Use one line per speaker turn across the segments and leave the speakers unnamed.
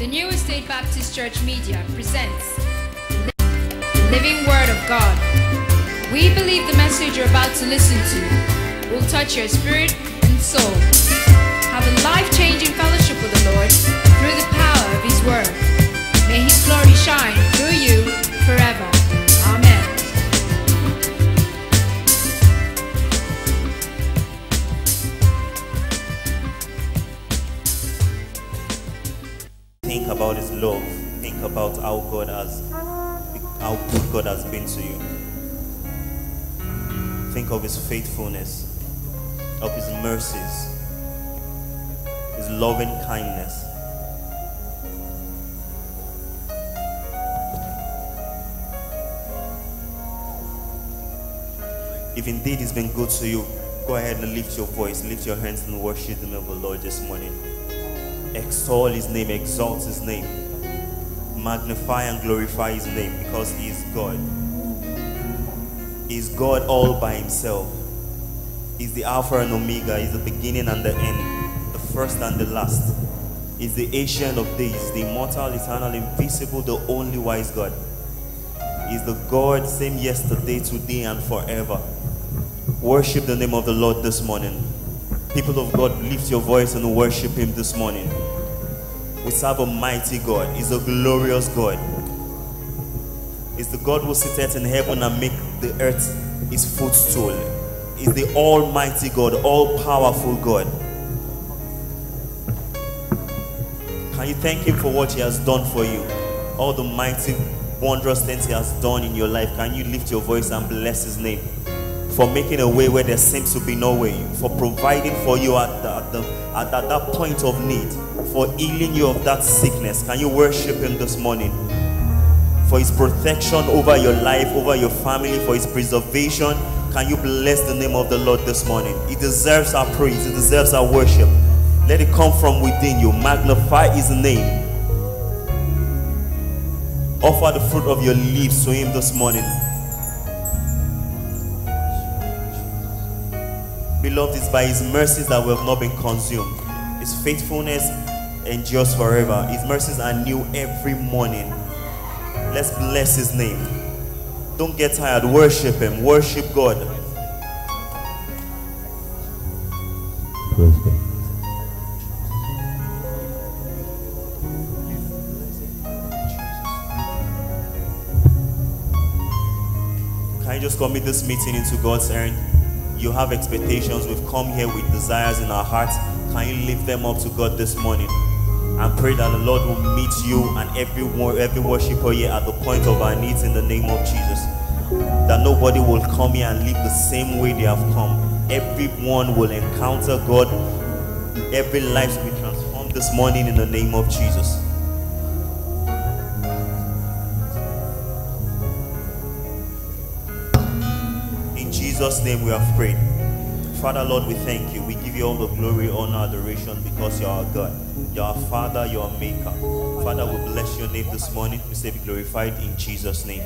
The New Estate Baptist Church Media presents the Living Word of God. We believe the message you're about to listen to will touch your spirit and soul. Have a life changing fellowship with the Lord through the power of His Word. May His glory shine through you forever.
About His love. Think about how God has, how good God has been to you. Think of His faithfulness, of His mercies, His loving kindness. If indeed He's been good to you, go ahead and lift your voice, lift your hands and worship the name of the Lord this morning extol his name, exalt his name, magnify and glorify his name because he is God. He is God all by himself. He's the Alpha and Omega, he's the beginning and the end, the first and the last. He's the ancient of days, the immortal, eternal, invisible, the only wise God. He's the God same yesterday, today, and forever. Worship the name of the Lord this morning. People of God, lift your voice and worship Him this morning. We serve a mighty God. He's a glorious God. He's the God who sitteth in heaven and make the earth His footstool. He's the Almighty God, all powerful God. Can you thank Him for what He has done for you? All the mighty, wondrous things He has done in your life. Can you lift your voice and bless His name? for making a way where there seems to be no way, for providing for you at, the, at, the, at that point of need, for healing you of that sickness. Can you worship Him this morning? For His protection over your life, over your family, for His preservation. Can you bless the name of the Lord this morning? He deserves our praise, He deserves our worship. Let it come from within you. Magnify His name. Offer the fruit of your lips to Him this morning. Beloved, it's by His mercies that we have not been consumed. His faithfulness endures forever. His mercies are new every morning. Let's bless His name. Don't get tired. Worship Him. Worship God.
Praise God.
Can you just commit this meeting into God's hand? You have expectations. We've come here with desires in our hearts. Can you lift them up to God this morning? And pray that the Lord will meet you and every, every worshiper here at the point of our needs in the name of Jesus. That nobody will come here and live the same way they have come. Everyone will encounter God. Every life will be transformed this morning in the name of Jesus. In Jesus' name we have prayed. Father, Lord, we thank you. We all the glory, honor, adoration because you are God. You are Father, you are Maker. Father, we bless your name this morning. We say be glorified in Jesus' name.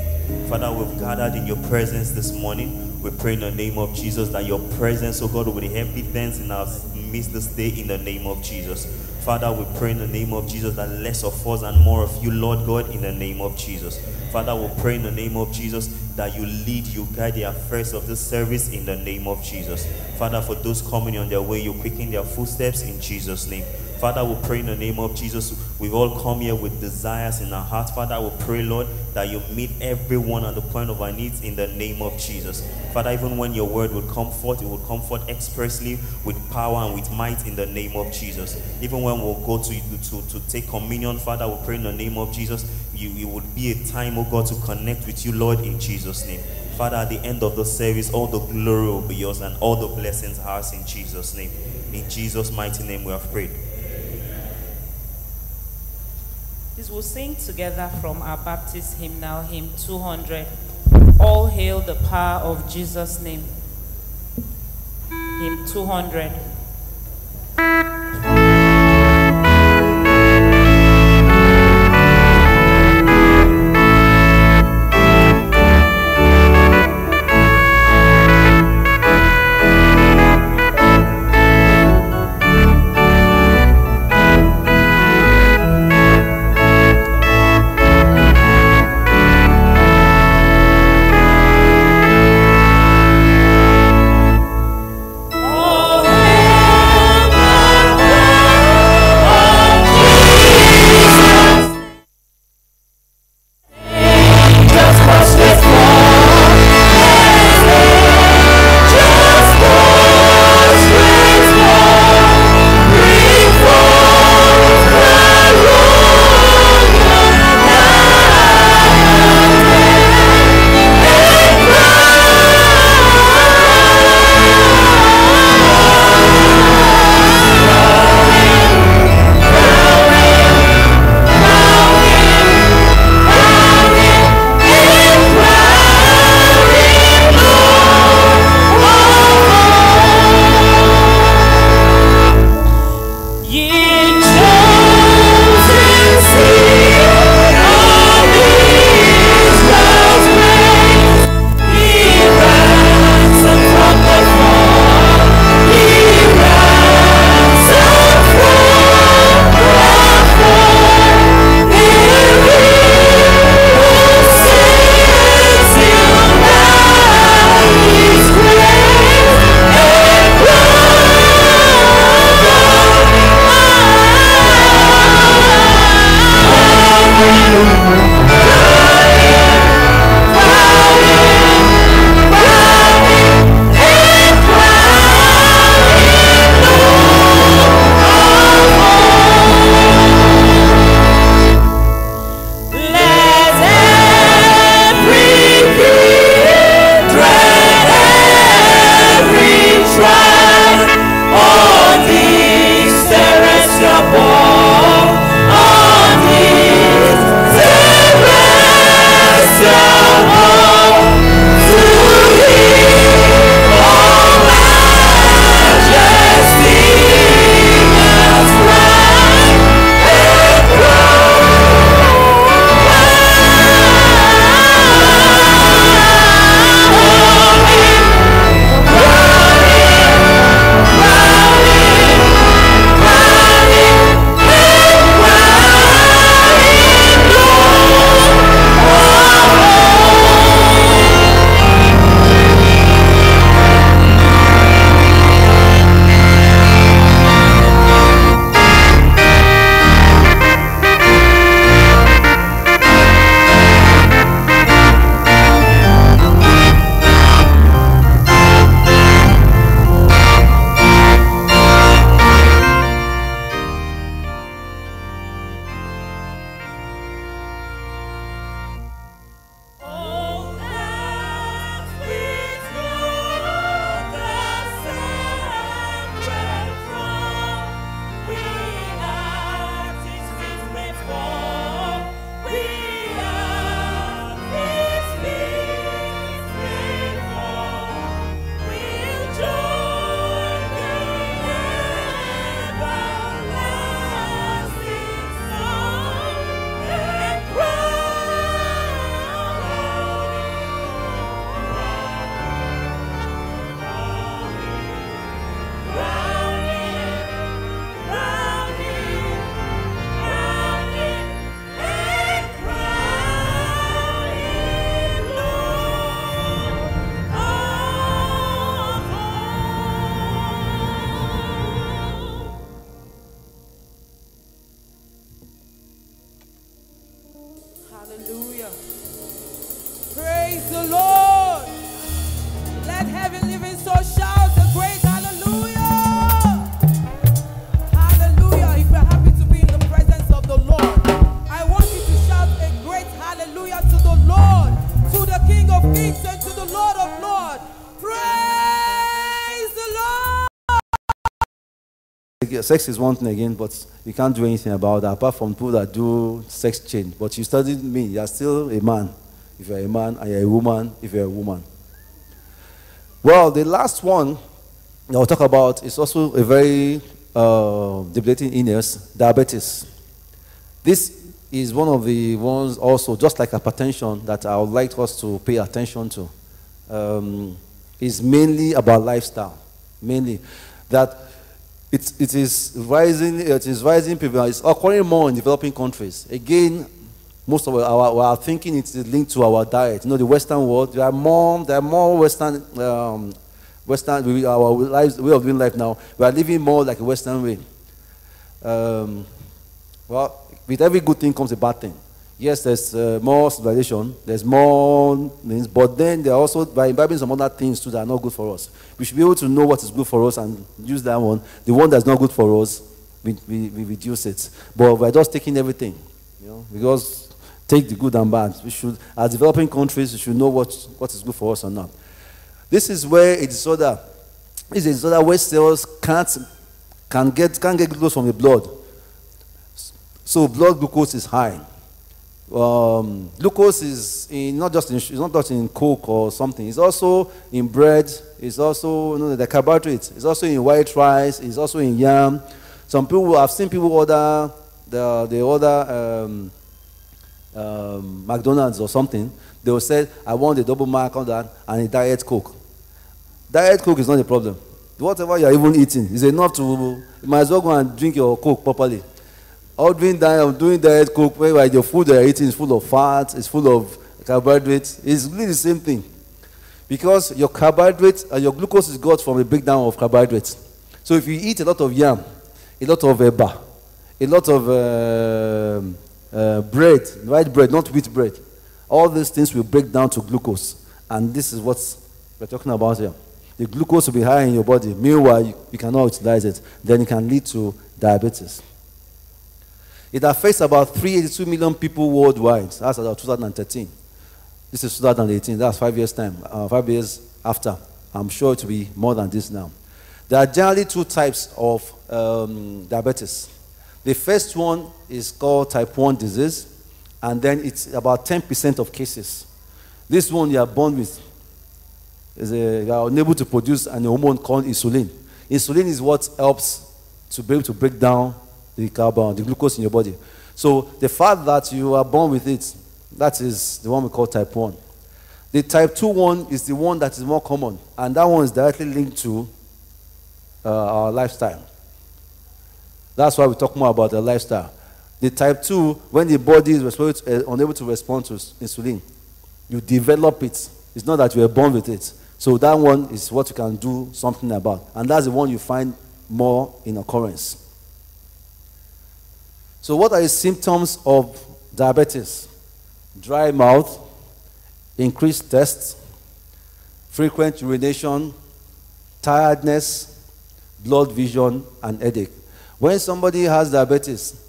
Father, we've gathered in your presence this morning. We pray in the name of Jesus that your presence, oh God, will be evidence in our midst this day in the name of Jesus. Father, we pray in the name of Jesus that less of us and more of you, Lord God, in the name of Jesus. Father, we pray in the name of Jesus that you lead, you guide the affairs of this service in the name of Jesus. Father, for those coming on their way, you quicken their footsteps in Jesus' name. Father, we pray in the name of Jesus. We've all come here with desires in our hearts. Father, we pray, Lord, that you meet everyone at the point of our needs in the name of Jesus. Father, even when your word would come forth, it would come forth expressly with power and with might in the name of Jesus. Even when we'll go to, to, to take communion, Father, we pray in the name of Jesus. You, it would be a time, oh God, to connect with you, Lord, in Jesus' name. Father, at the end of the service, all the glory will be yours and all the blessings ours in Jesus' name. In Jesus' mighty name we have prayed.
This will sing together from our Baptist hymnal, hymn 200. All hail the power of Jesus' name. Hymn 200.
Sex is one thing again, but you can't do anything about that apart from people that do sex change. But you studied me, you're still a man. If you're a man, and you're a woman, if you're a woman. Well, the last one I'll talk about is also a very uh, debilitating illness diabetes. This is one of the ones also, just like hypertension, that I would like us to pay attention to. Um, is mainly about lifestyle, mainly that it, it is rising. It is rising. People, it's occurring more in developing countries. Again, most of our, our thinking is linked to our diet. You know, the Western world. There are more. There are more Western. Um, Western. We, our lives, way of doing life now. We are living more like a Western way. Um, well, with every good thing comes a bad thing. Yes, there's uh, more civilization, there's more things, but then there are also by imbibing some other things too that are not good for us. We should be able to know what is good for us and use that one. The one that's not good for us, we, we, we reduce it. But we're just taking everything, you know, because take the good and bad. We should, as developing countries, we should know what, what is good for us or not. This is where a disorder, is a disorder where cells can't, can get, can't get glucose from the blood. So blood glucose is high um, glucose is in, not just in it's not just in coke or something. It's also in bread. It's also you know, the carbohydrates. It's also in white rice. It's also in yam. Some people I've seen people order the the order um, um, McDonald's or something. They will say, "I want a double mac on that and a diet coke." Diet coke is not a problem. Whatever you are even eating is enough to. You might as well go and drink your coke properly ordering diet, doing diet coke, where your food you're eating is full of fat, it's full of carbohydrates. It's really the same thing. Because your carbohydrates, uh, your glucose is got from a breakdown of carbohydrates. So if you eat a lot of yam, a lot of eba, a lot of uh, uh, bread, white bread, not wheat bread, all these things will break down to glucose. And this is what we're talking about here. The glucose will be high in your body. Meanwhile, you, you cannot utilize it. Then it can lead to diabetes. It affects about 382 million people worldwide. That's about 2013. This is 2018. That's five years' time. Uh, five years after. I'm sure it will be more than this now. There are generally two types of um, diabetes. The first one is called type 1 disease, and then it's about 10% of cases. This one you are born with is a, you are unable to produce an hormone called insulin. Insulin is what helps to be able to break down the carbon, the glucose in your body. So the fact that you are born with it, that is the one we call type 1. The type 2 one is the one that is more common, and that one is directly linked to uh, our lifestyle. That's why we talk more about the lifestyle. The type 2, when the body is uh, unable to respond to insulin, you develop it. It's not that you are born with it. So that one is what you can do something about. And that's the one you find more in occurrence. So, what are the symptoms of diabetes? Dry mouth, increased thirst, frequent urination, tiredness, blurred vision, and headache. When somebody has diabetes,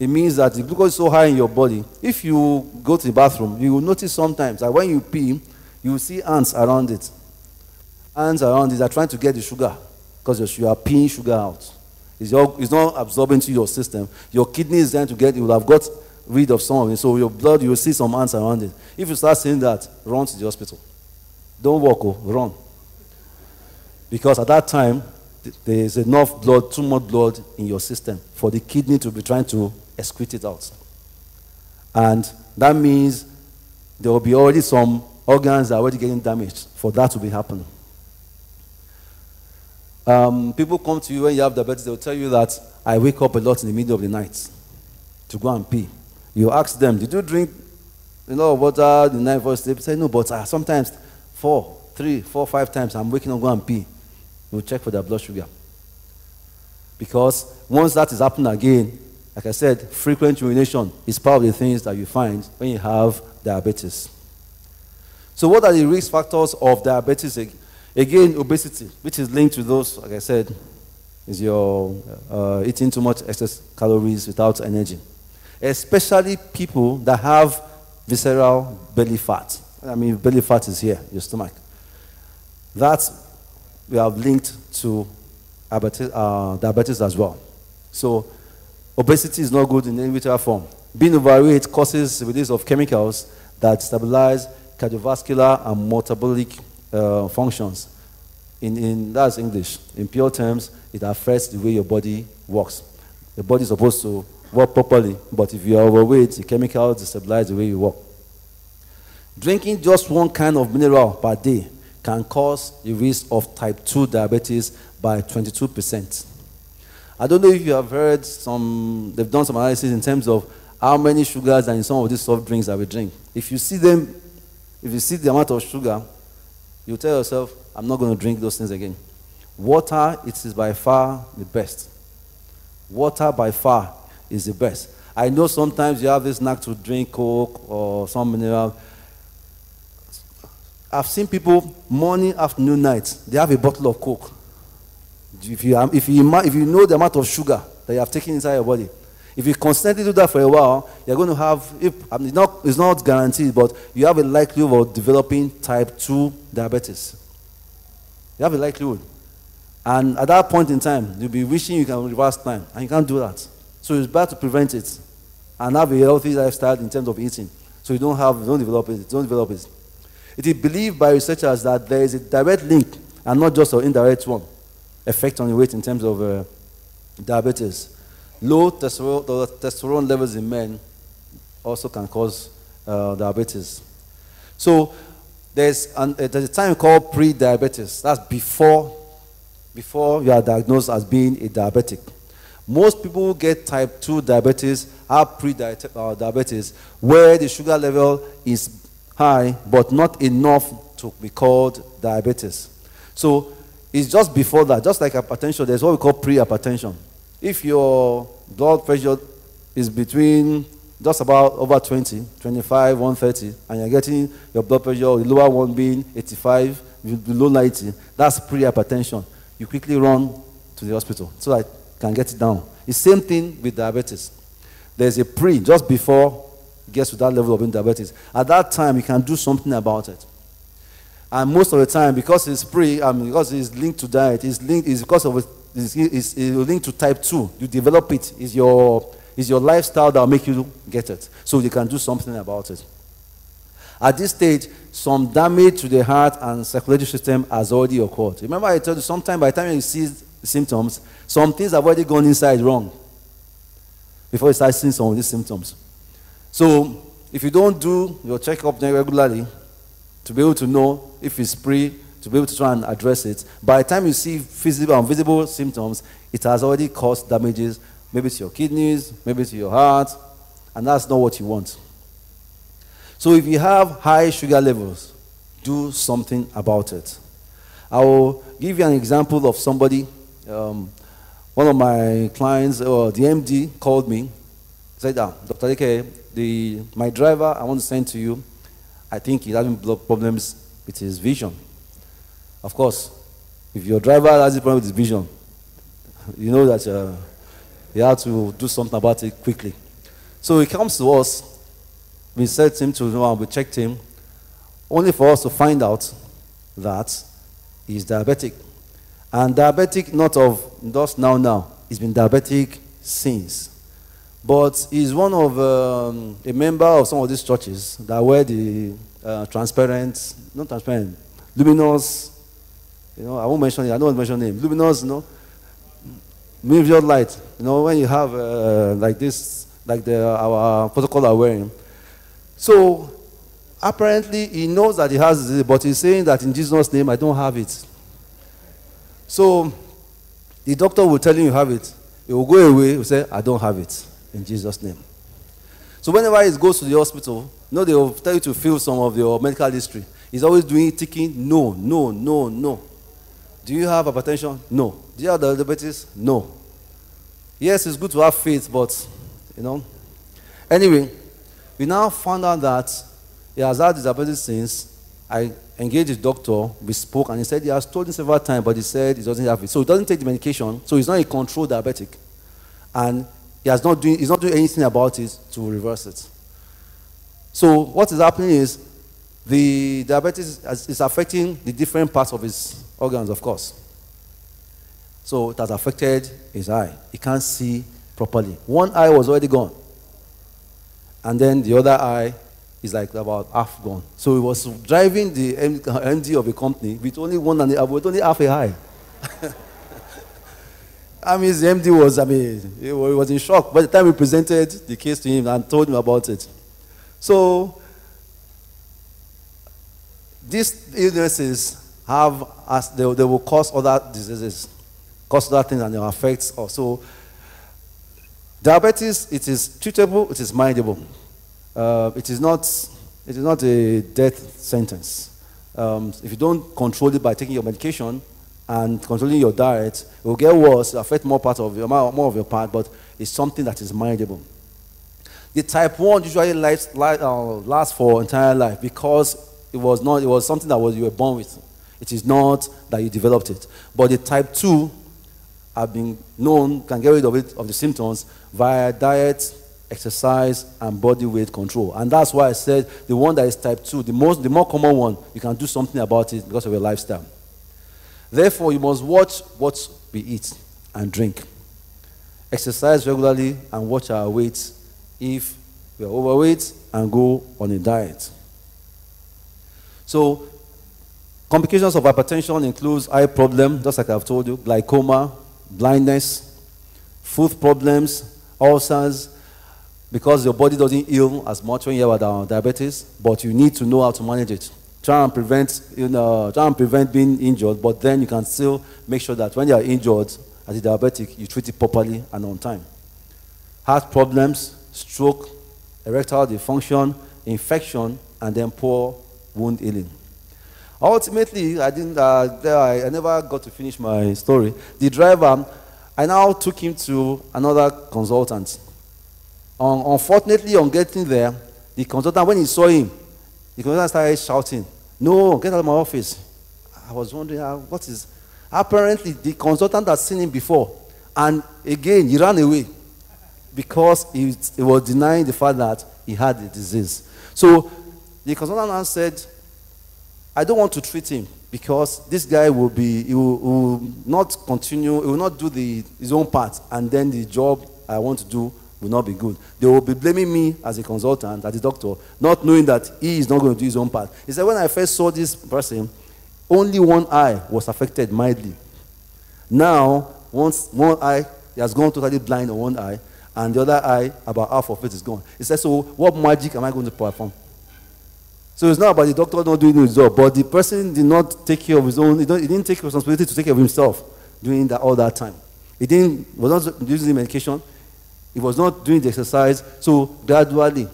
it means that the glucose is so high in your body. If you go to the bathroom, you will notice sometimes that when you pee, you will see ants around it. Ants around it are trying to get the sugar because you are peeing sugar out. It's, all, it's not absorbing to your system. Your kidney is there to get, you will have got rid of some of it. So your blood, you will see some ants around it. If you start seeing that, run to the hospital. Don't walk, oh, run. Because at that time, there is enough blood, too much blood in your system for the kidney to be trying to excrete it out. And that means there will be already some organs that are already getting damaged for that to be happening. Um, people come to you when you have diabetes, they'll tell you that I wake up a lot in the middle of the night to go and pee. You ask them, Did you drink a lot of water the night before sleep? Say, No, but uh, sometimes four, three, four, five times I'm waking up, go and pee. You check for their blood sugar. Because once that is happening again, Like I said, frequent urination is part of the things that you find when you have diabetes. So, what are the risk factors of diabetes? Ag- Again, obesity, which is linked to those, like I said, is your uh, eating too much excess calories without energy. Especially people that have visceral belly fat. I mean, belly fat is here, your stomach. That we have linked to diabetes, uh, diabetes as well. So, obesity is not good in any which form. Being overweight causes release of chemicals that stabilize cardiovascular and metabolic uh, functions. In, in that's English. In pure terms, it affects the way your body works. The body is supposed to work properly, but if you are overweight, the chemicals destabilize the way you work. Drinking just one kind of mineral per day can cause the risk of type 2 diabetes by 22%. I don't know if you have heard some, they've done some analysis in terms of how many sugars are in some of these soft drinks that we drink. If you see them, if you see the amount of sugar, you tell yourself, I'm not going to drink those things again. Water, it is by far the best. Water by far is the best. I know sometimes you have this knack to drink Coke or some mineral. I've seen people morning, afternoon, night, they have a bottle of Coke. If you, if, you, if you know the amount of sugar that you have taken inside your body, if you constantly do that for a while, you're going to have, if, I mean, it's, not, it's not guaranteed, but you have a likelihood of developing type 2 diabetes. You have a likelihood. And at that point in time, you'll be wishing you can reverse time, and you can't do that. So it's better to prevent it and have a healthy lifestyle in terms of eating. So you don't have, don't develop it, don't develop it. It is believed by researchers that there is a direct link, and not just an indirect one, effect on the weight in terms of uh, diabetes. Low testosterone, levels in men also can cause uh, diabetes. So there's, an, uh, there's a time called pre-diabetes. That's before, before you are diagnosed as being a diabetic. Most people who get type 2 diabetes have pre-diabetes where the sugar level is high but not enough to be called diabetes. So it's just before that, just like hypertension, there's what we call pre-hypertension. If your blood pressure is between just about over 20, 25, 130, and you're getting your blood pressure, the lower one being 85, below 90, that's pre-hypertension. You quickly run to the hospital so that can get it down. The same thing with diabetes. There's a pre, just before it gets to that level of diabetes. At that time, you can do something about it. And most of the time, because it's pre, I mean, because it's linked to diet, it's linked, it's because of it, it's, it's, it's linked to type 2. You develop it. It's your, it's your lifestyle that will make you get it. So you can do something about it. At this stage, some damage to the heart and circulatory system has already occurred. Remember, I told you, sometimes by the time you see symptoms, some things have already gone inside wrong before you start seeing some of these symptoms. So, if you don't do your checkup regularly to be able to know if it's pre, to be able to try and address it, by the time you see visible and visible symptoms, it has already caused damages, maybe to your kidneys, maybe to your heart, and that's not what you want. So, if you have high sugar levels, do something about it. I will give you an example of somebody. Um, one of my clients, or the MD, called me. Said, ah, Dr. Ike, the, my driver I want to send to you, I think he's having blood problems with his vision. Of course, if your driver has a problem with his vision, you know that uh, you have to do something about it quickly. So he comes to us. We sent him to know and we checked him, only for us to find out that he's diabetic. And diabetic, not of just now, now. He's been diabetic since. But he's one of um, a member of some of these churches that wear the uh, transparent, not transparent, luminous, you know, I won't mention it, I don't want to mention name, luminous, you know, light. You know, when you have uh, like this, like the, our protocol are wearing. So apparently he knows that he has it, but he's saying that in Jesus' name I don't have it. So the doctor will tell you you have it. He will go away, he say, I don't have it in Jesus' name. So whenever he goes to the hospital, you know, they will tell you to fill some of your medical history. He's always doing ticking, no, no, no, no. Do you have hypertension? No. Do you have diabetes? No. Yes, it's good to have faith, but you know. Anyway, we now found out that he has had diabetes since. I engaged the doctor, we spoke, and he said he has told him several times, but he said he doesn't have it. So he doesn't take the medication, so he's not a controlled diabetic. And he has not doing, he's not doing anything about it to reverse it. So what is happening is the diabetes is, is affecting the different parts of his organs, of course. So it has affected his eye. He can't see properly. One eye was already gone. And then the other eye is like about half gone. So he was driving the MD uh, of a company with only one and a half, with only half a eye. I mean, the MD was, I mean, he was in shock. By the time we presented the case to him and told him about it. So these illnesses have, as they, they will cause other diseases, cause other things, and will affect us. So diabetes, it is treatable, it is mindable. Uh, it is not, it is not a death sentence. Um, if you don't control it by taking your medication and controlling your diet, it will get worse, affect more part of your, more of your part, but it's something that is mindable. The type 1 usually lasts, uh, lasts for entire life because it was, not, it was something that was, you were born with. It is not that you developed it. But the type 2 have been known, can get rid of it, of the symptoms via diet, exercise, and body weight control. And that's why I said the one that is type 2, the, most, the more common one, you can do something about it because of your lifestyle. Therefore, you must watch what we eat and drink. Exercise regularly and watch our weight if we are overweight and go on a diet. So, complications of hypertension includes eye problem, just like I've told you, glaucoma, blindness, foot problems, ulcers, because your body doesn't heal as much when you have diabetes, but you need to know how to manage it. Try and prevent, you know, try and prevent being injured, but then you can still make sure that when you are injured as a diabetic, you treat it properly and on time. Heart problems, stroke, erectile dysfunction, infection, and then poor wound healing. Ultimately, I didn't. Uh, I, never got to finish my story. The driver, I now took him to another consultant. Un- unfortunately, on getting there, the consultant, when he saw him, the consultant started shouting, "No, get out of my office!" I was wondering, uh, what is? Apparently, the consultant had seen him before, and again he ran away because he, he was denying the fact that he had the disease. So the consultant now said, I don't want to treat him because this guy will be, he will, he will not continue, he will not do the, his own part, and then the job I want to do will not be good. They will be blaming me as a consultant, as a doctor, not knowing that he is not going to do his own part. He said, when I first saw this person, only one eye was affected mildly. Now, once one eye, he has gone totally blind on one eye, and the other eye, about half of it is gone. He said, So, what magic am I going to perform? So, it's not about the doctor not doing his job, but the person did not take care of his own, he, he didn't take responsibility to take care of himself during that, all that time. He didn't, was not using the medication, he was not doing the exercise, so gradually,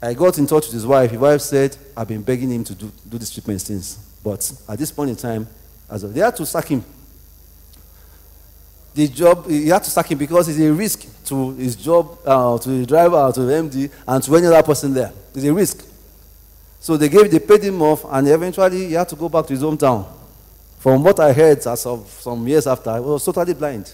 I got in touch with his wife. His wife said, I've been begging him to do, do this treatment since. But at this point in time, as they had to sack him. The job, he had to sack him because it's a risk to his job, uh, to the driver, to the MD, and to any other person there. It's a risk. So they gave, they paid him off, and eventually he had to go back to his hometown. From what I heard, as of some years after, he was totally blind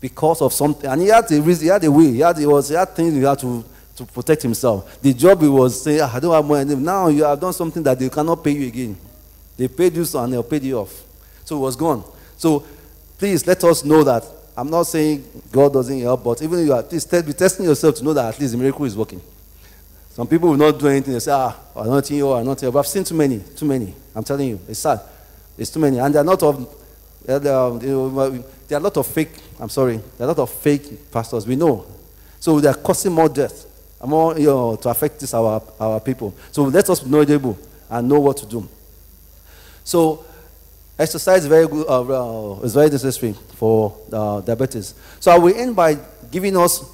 because of something. And he had a reason, he had a way, he had, he was, he had things he had to, to protect himself. The job he was saying, "Ah, I don't have money. Now you have done something that they cannot pay you again. They paid you so and they'll pay you off. So it was gone. So please let us know that. I'm not saying God doesn't help, but even if you are, please te- be testing yourself to know that at least the miracle is working. Some people will not do anything. They say, ah, I'm not here, I'm not here. But I've seen too many, too many. I'm telling you, it's sad. It's too many. And there are of, uh, there are, there are a lot of fake, I'm sorry, there are a lot of fake pastors. We know. So they are causing more death, more, you know, to affect this, our, our people. So let us be knowledgeable and know what to do. So exercise is very good, uh, uh, is very necessary for uh, diabetes. So I will end by giving us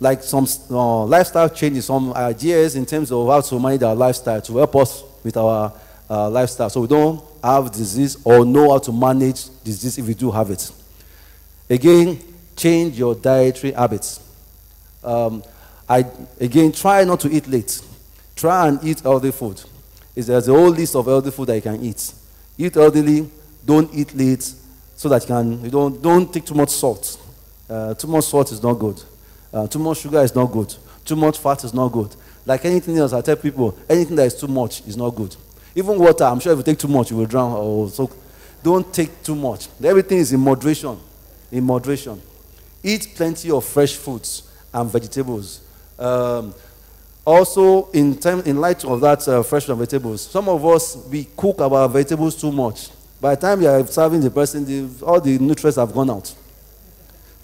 like some uh, lifestyle changes, some ideas in terms of how to manage our lifestyle to help us with our uh, lifestyle, so we don't have disease or know how to manage disease if we do have it. Again, change your dietary habits. Um, I, again, try not to eat late. Try and eat healthy food. Is There's a whole list of healthy food that you can eat. Eat healthily, don't eat late, so that you can, you don't, don't take too much salt. Uh, too much salt is not good. Uh, too much sugar is not good. Too much fat is not good. Like anything else, I tell people, anything that is too much is not good. Even water, I'm sure if you take too much, you will drown. Or so, don't take too much. Everything is in moderation. In moderation. Eat plenty of fresh fruits and vegetables. Um, also, in, time, in light of that uh, fresh and vegetables, some of us we cook our vegetables too much. By the time you are serving the person, the, all the nutrients have gone out.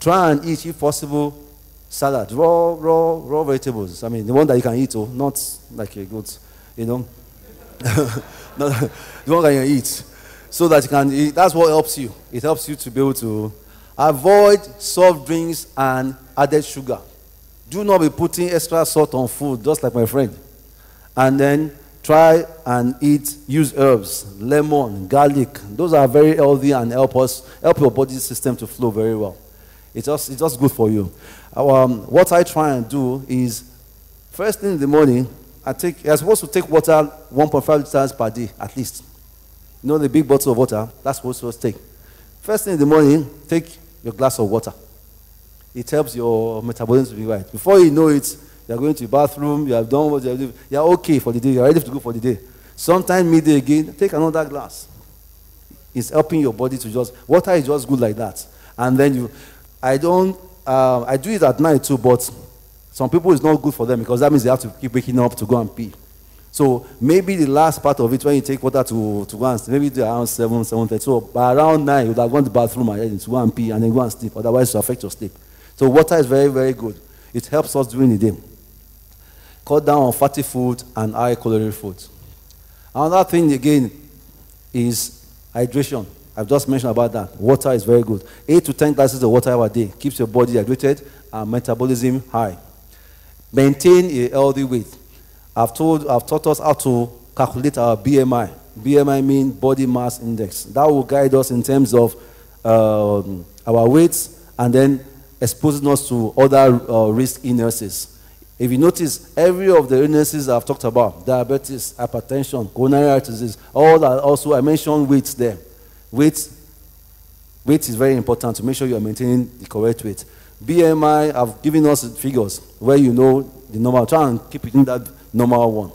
Try and eat, if possible, salad, raw, raw, raw vegetables. I mean, the one that you can eat, oh, not like a goat, you know. not the one that you can eat, so that you can. Eat. That's what helps you. It helps you to be able to avoid soft drinks and added sugar. Do not be putting extra salt on food, just like my friend. And then try and eat, use herbs, lemon, garlic. Those are very healthy and help us help your body system to flow very well. It's just, it's just good for you. Um, what I try and do is, first thing in the morning, I take, you're supposed to take water 1.5 liters per day at least. You know the big bottle of water, that's what you're supposed to take. First thing in the morning, take your glass of water. It helps your metabolism to be right. Before you know it, you're going to the bathroom, you have done what you have done, you're okay for the day, you're ready to go for the day. Sometime midday again, take another glass. It's helping your body to just, water is just good like that. And then you, I don't, uh, I do it at night too, but some people it's not good for them because that means they have to keep waking up to go and pee. So maybe the last part of it when you take water to, to go and maybe around 7, 7.30. So by around 9, you would have gone to the bathroom already to go and pee and then go and sleep. Otherwise, it affect your sleep. So water is very, very good. It helps us during the day. Cut down on fatty food and high calorie food. Another thing again is hydration. I've just mentioned about that. Water is very good. 8 to 10 glasses of water a day keeps your body hydrated and metabolism high. Maintain a healthy weight. I've, told, I've taught us how to calculate our BMI. BMI means body mass index. That will guide us in terms of um, our weights and then exposing us to other uh, risk illnesses. If you notice, every of the illnesses I've talked about, diabetes, hypertension, coronary heart disease, all that also, I mentioned weights there. Weight, weight is very important to make sure you are maintaining the correct weight. BMI, I've given us figures where you know the normal. Try and keep it in that normal one.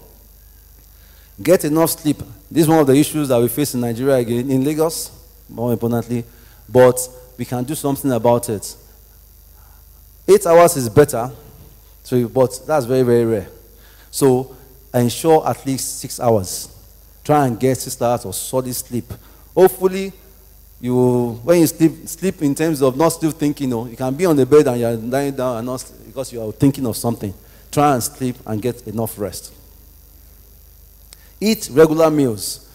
Get enough sleep. This is one of the issues that we face in Nigeria again, in Lagos, more importantly, but we can do something about it. Eight hours is better, so, but that's very, very rare. So ensure at least six hours. Try and get six hours of solid sleep. Hopefully, you when you sleep, sleep in terms of not still thinking. You, know, you can be on the bed and you're lying down and not because you are thinking of something. Try and sleep and get enough rest. Eat regular meals.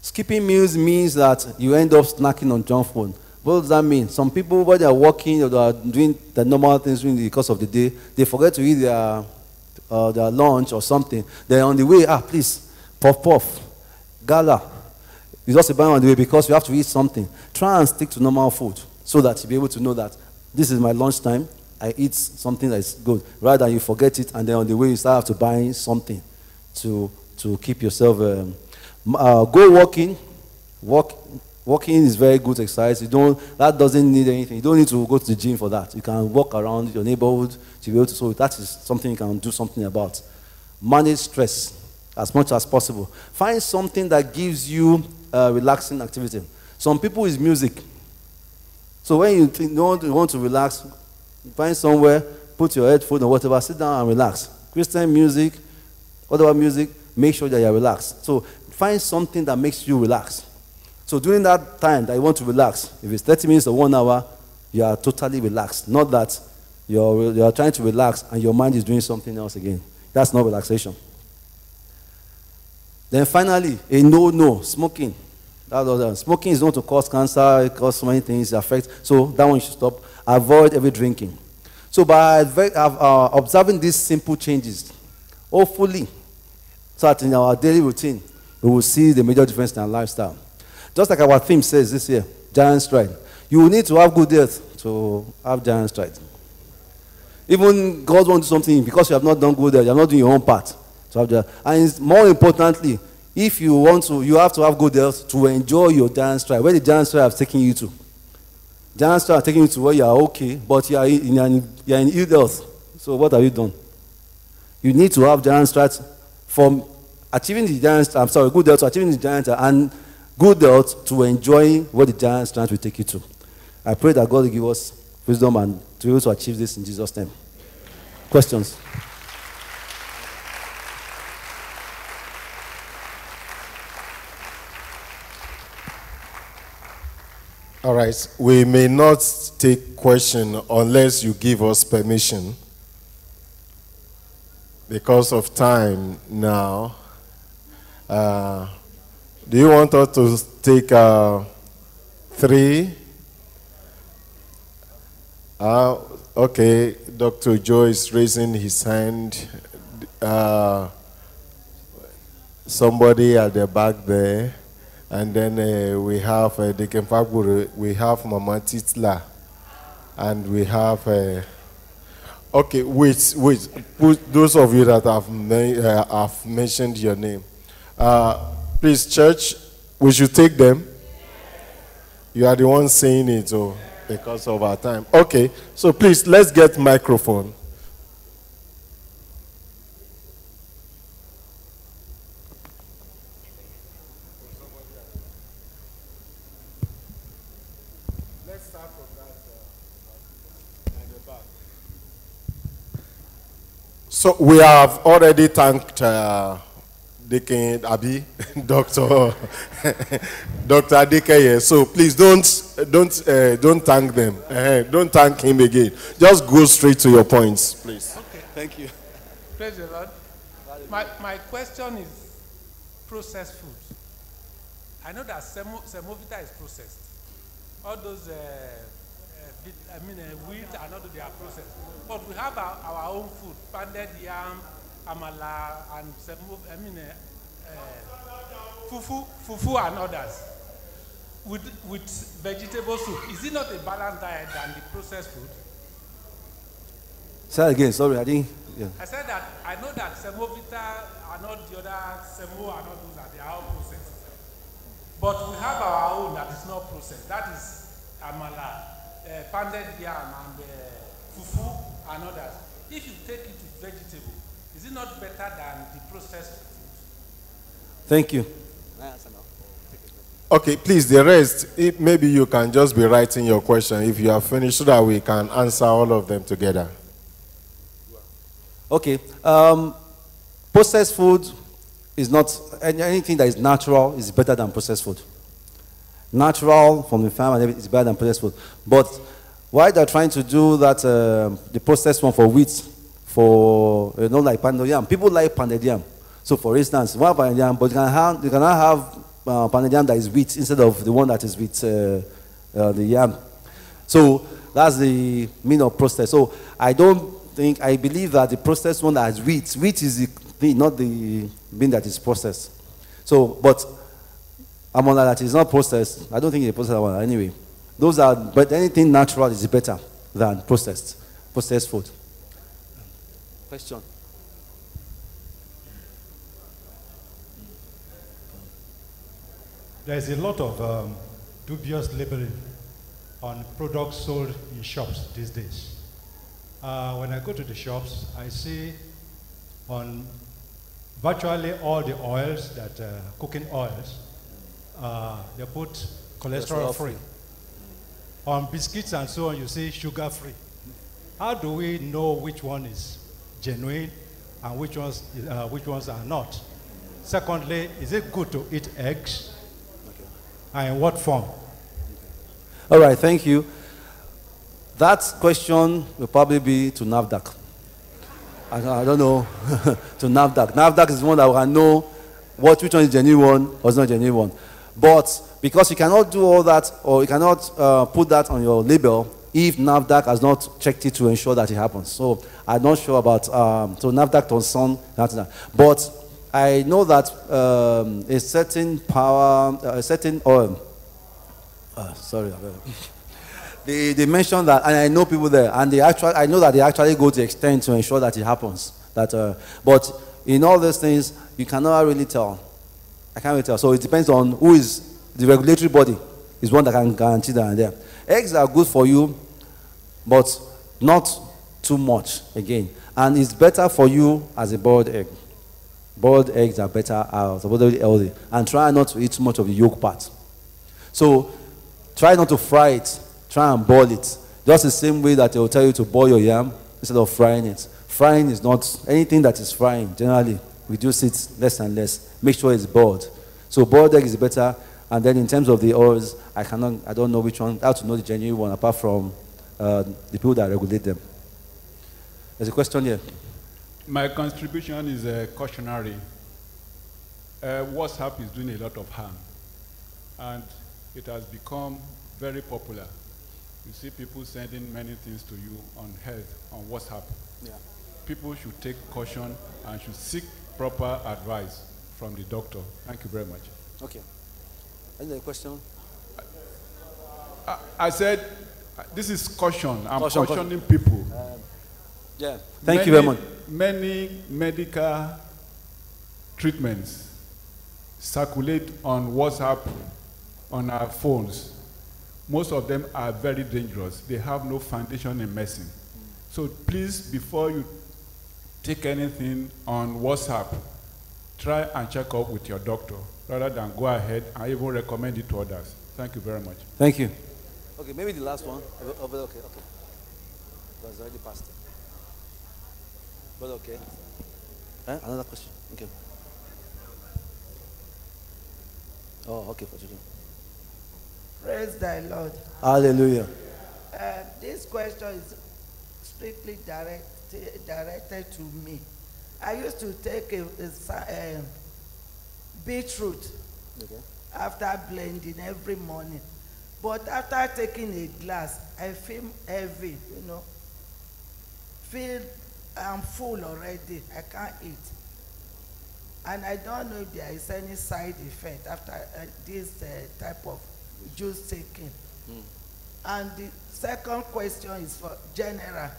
Skipping meals means that you end up snacking on junk food. What does that mean? Some people, when they are working or they are doing the normal things during the course of the day, they forget to eat their, uh, their lunch or something. They're on the way, ah, please, puff puff, gala. It's just buy on the way because you have to eat something. Try and stick to normal food so that you'll be able to know that this is my lunch time. I eat something that is good. Rather than you forget it and then on the way you start to buy something to, to keep yourself. Um, uh, go walking. Walk, walking is very good exercise. You don't, that doesn't need anything. You don't need to go to the gym for that. You can walk around your neighborhood to be able to. So that is something you can do something about. Manage stress as much as possible. Find something that gives you uh, relaxing activity. Some people is music. So when you, think, you, want, you want to relax, find somewhere, put your headphone or whatever, sit down and relax. Christian music, whatever music, make sure that you're relaxed. So find something that makes you relax. So during that time that you want to relax, if it's 30 minutes or one hour, you are totally relaxed. Not that you're, you're trying to relax and your mind is doing something else again. That's not relaxation. Then finally, a no-no, smoking. That was, smoking is not to cause cancer, it causes so many things, affect. So that one you should stop. Avoid every drinking. So by uh, observing these simple changes, hopefully, in our daily routine, we will see the major difference in our lifestyle. Just like our theme says this year, Giant Stride. You will need to have good health to have giant stride. Even God wants something because you have not done good there, you are not doing your own part. To have. And more importantly, if you want to, you have to have good health to enjoy your giant stride. Where the giant stride have taken you to. Giant stride have taken you to where you are okay, but you are in, you are in, ill health. So what have you done? You need to have giant strides from achieving the giant, I'm sorry, good health to achieving the giant and good health to enjoying what the giant strength will take you to. I pray that God will give us wisdom and to be able to achieve this in Jesus' name. Questions?
All right. We may not take question unless you give us permission. Because of time now. Uh, do you want us to take uh, three? Uh, okay, Dr. Joe is raising his hand. Uh, somebody at the back there. And then uh, we have uh, Fagburu, we have Mama Titla, and we have. Uh, okay, wait, wait. Put those of you that have, uh, have mentioned your name. Uh, please, church, we should take them. You are the one saying it, so because of our time. Okay, so please let's get microphone. Let's start from that at the back. So we have already thanked uh, Deacon Abi, Doctor Doctor Adekeye. So please don't don't uh, don't thank them. Uh, don't thank him again. Just go straight to your points, please.
Okay, Thank you.
Praise the Lord. My, my question is processed food. I know that semovita is processed. All those, uh, bit, I mean, uh, wheat and all those, they are processed. But we have our, our own food, pounded yam, amala, and semo, I mean, uh, uh, fufu, fufu and others. With, with vegetable soup, is it not a balanced diet than the processed food?
Say again, sorry, I didn't. Yeah.
I said that I know that semovita are not the other semo and all those are they are all processed. But we have our own that is not processed. That is amala, uh, pounded yam and uh, fufu and others. If you take it with vegetable, is it not better than the processed food?
Thank you.
Okay, please, the rest, if maybe you can just be writing your question if you are finished so that we can answer all of them together.
Okay. Um, processed food is not anything that is natural is better than processed food. Natural from the farm and is better than processed food. But why they're trying to do that, um the processed one for wheat, for you know like pounded yam. People like pounded yam. So for instance, one pounded yam, but you can have you cannot have uh, that is wheat instead of the one that is with uh, uh, the yam. So that's the meaning of process. So I don't think I believe that the processed one that has wheat, wheat is the not the bean that is processed. So, but amala that is not processed, I don't think it's processed one anyway. Those are, but anything natural is better than processed, processed food. Question.
There's a lot of um, dubious labeling on products sold in shops these days. Uh, when I go to the shops, I see on virtually all the oils that uh, cooking oils, uh, they put cholesterol
Cholesterol
free. On biscuits and so on, you see sugar free. How do we know which one is genuine and which ones, uh, which ones are not? Secondly, is it good to eat eggs? And in what form?
All right, thank you. That question will probably be to NAFDAC. I, don't- I don't know. to NAFDAC. NAFDAC is the one that can know what which one is genuine or is not genuine. But because you cannot do all that or you cannot uh, put that on your label if NAFDAC has not checked it to ensure that it happens. So I'm not sure about, um, so NAFDAC that. But I know that um, a certain power, uh, a certain oil, uh, sorry, they, they mentioned that, and I know people there, and they actually, I know that they actually go to extent to ensure that it happens. That, uh, but in all these things, you cannot really tell. I can't really tell. So it depends on who is the regulatory body is one that can guarantee that there. Eggs are good for you, but not too much again. And it's better for you as a boiled egg. Boiled eggs are better, are supposedly healthy. And try not to eat too much of the yolk part. So try not to fry it. Try and boil it. Just the same way that they will tell you to boil your yam instead of frying it. Frying is not anything that is frying. Generally, reduce it less and less. Make sure it's boiled. So boiled egg is better. And then in terms of the oils, I cannot, I don't know which one. I have to know the genuine one apart from uh, the people that regulate them. There's a question here.
My contribution is a cautionary. Uh, WhatsApp is doing a lot of harm, and it has become very popular. You see people sending many things to you on health on WhatsApp.
Yeah.
People should take caution and should seek proper advice from the doctor. Thank you very much.
Okay. Any other question?
I, I said, uh, this is caution. I'm
Caution,
cautioning people.
Yeah. Thank you very much.
Many medical treatments circulate on WhatsApp on our phones. Most of them are very dangerous. They have no foundation in medicine. So please, before you take anything on WhatsApp, try and check up with your doctor rather than go ahead and even recommend it to others. Thank you very much.
Thank you. Okay, maybe the last one. Over- over- Okay, okay. was already passed. But okay. Eh? Another question. Okay. Oh, okay, for children.
Praise thy Lord.
Hallelujah.
Uh, this question is strictly direct, directed to me. I used to take a, a, sa- um, beetroot
Okay.
after blending every morning. But after taking a glass, I feel heavy, you know. Feel I'm full already. I can't eat. And I don't know if there is any side effect after uh, this uh, type of juice taking. And the second question is for general.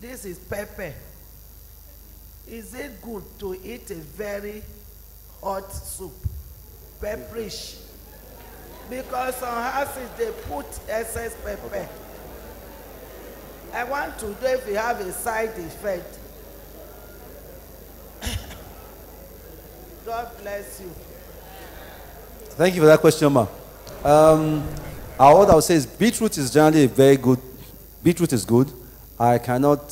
This is pepper. Is it good to eat a very hot soup, pepperish? Because some houses they put excess pepper. I want to know if you have a side effect. God bless you.
Thank you for that question, ma. Um, what I would say is beetroot is generally a very good. Beetroot is good. I cannot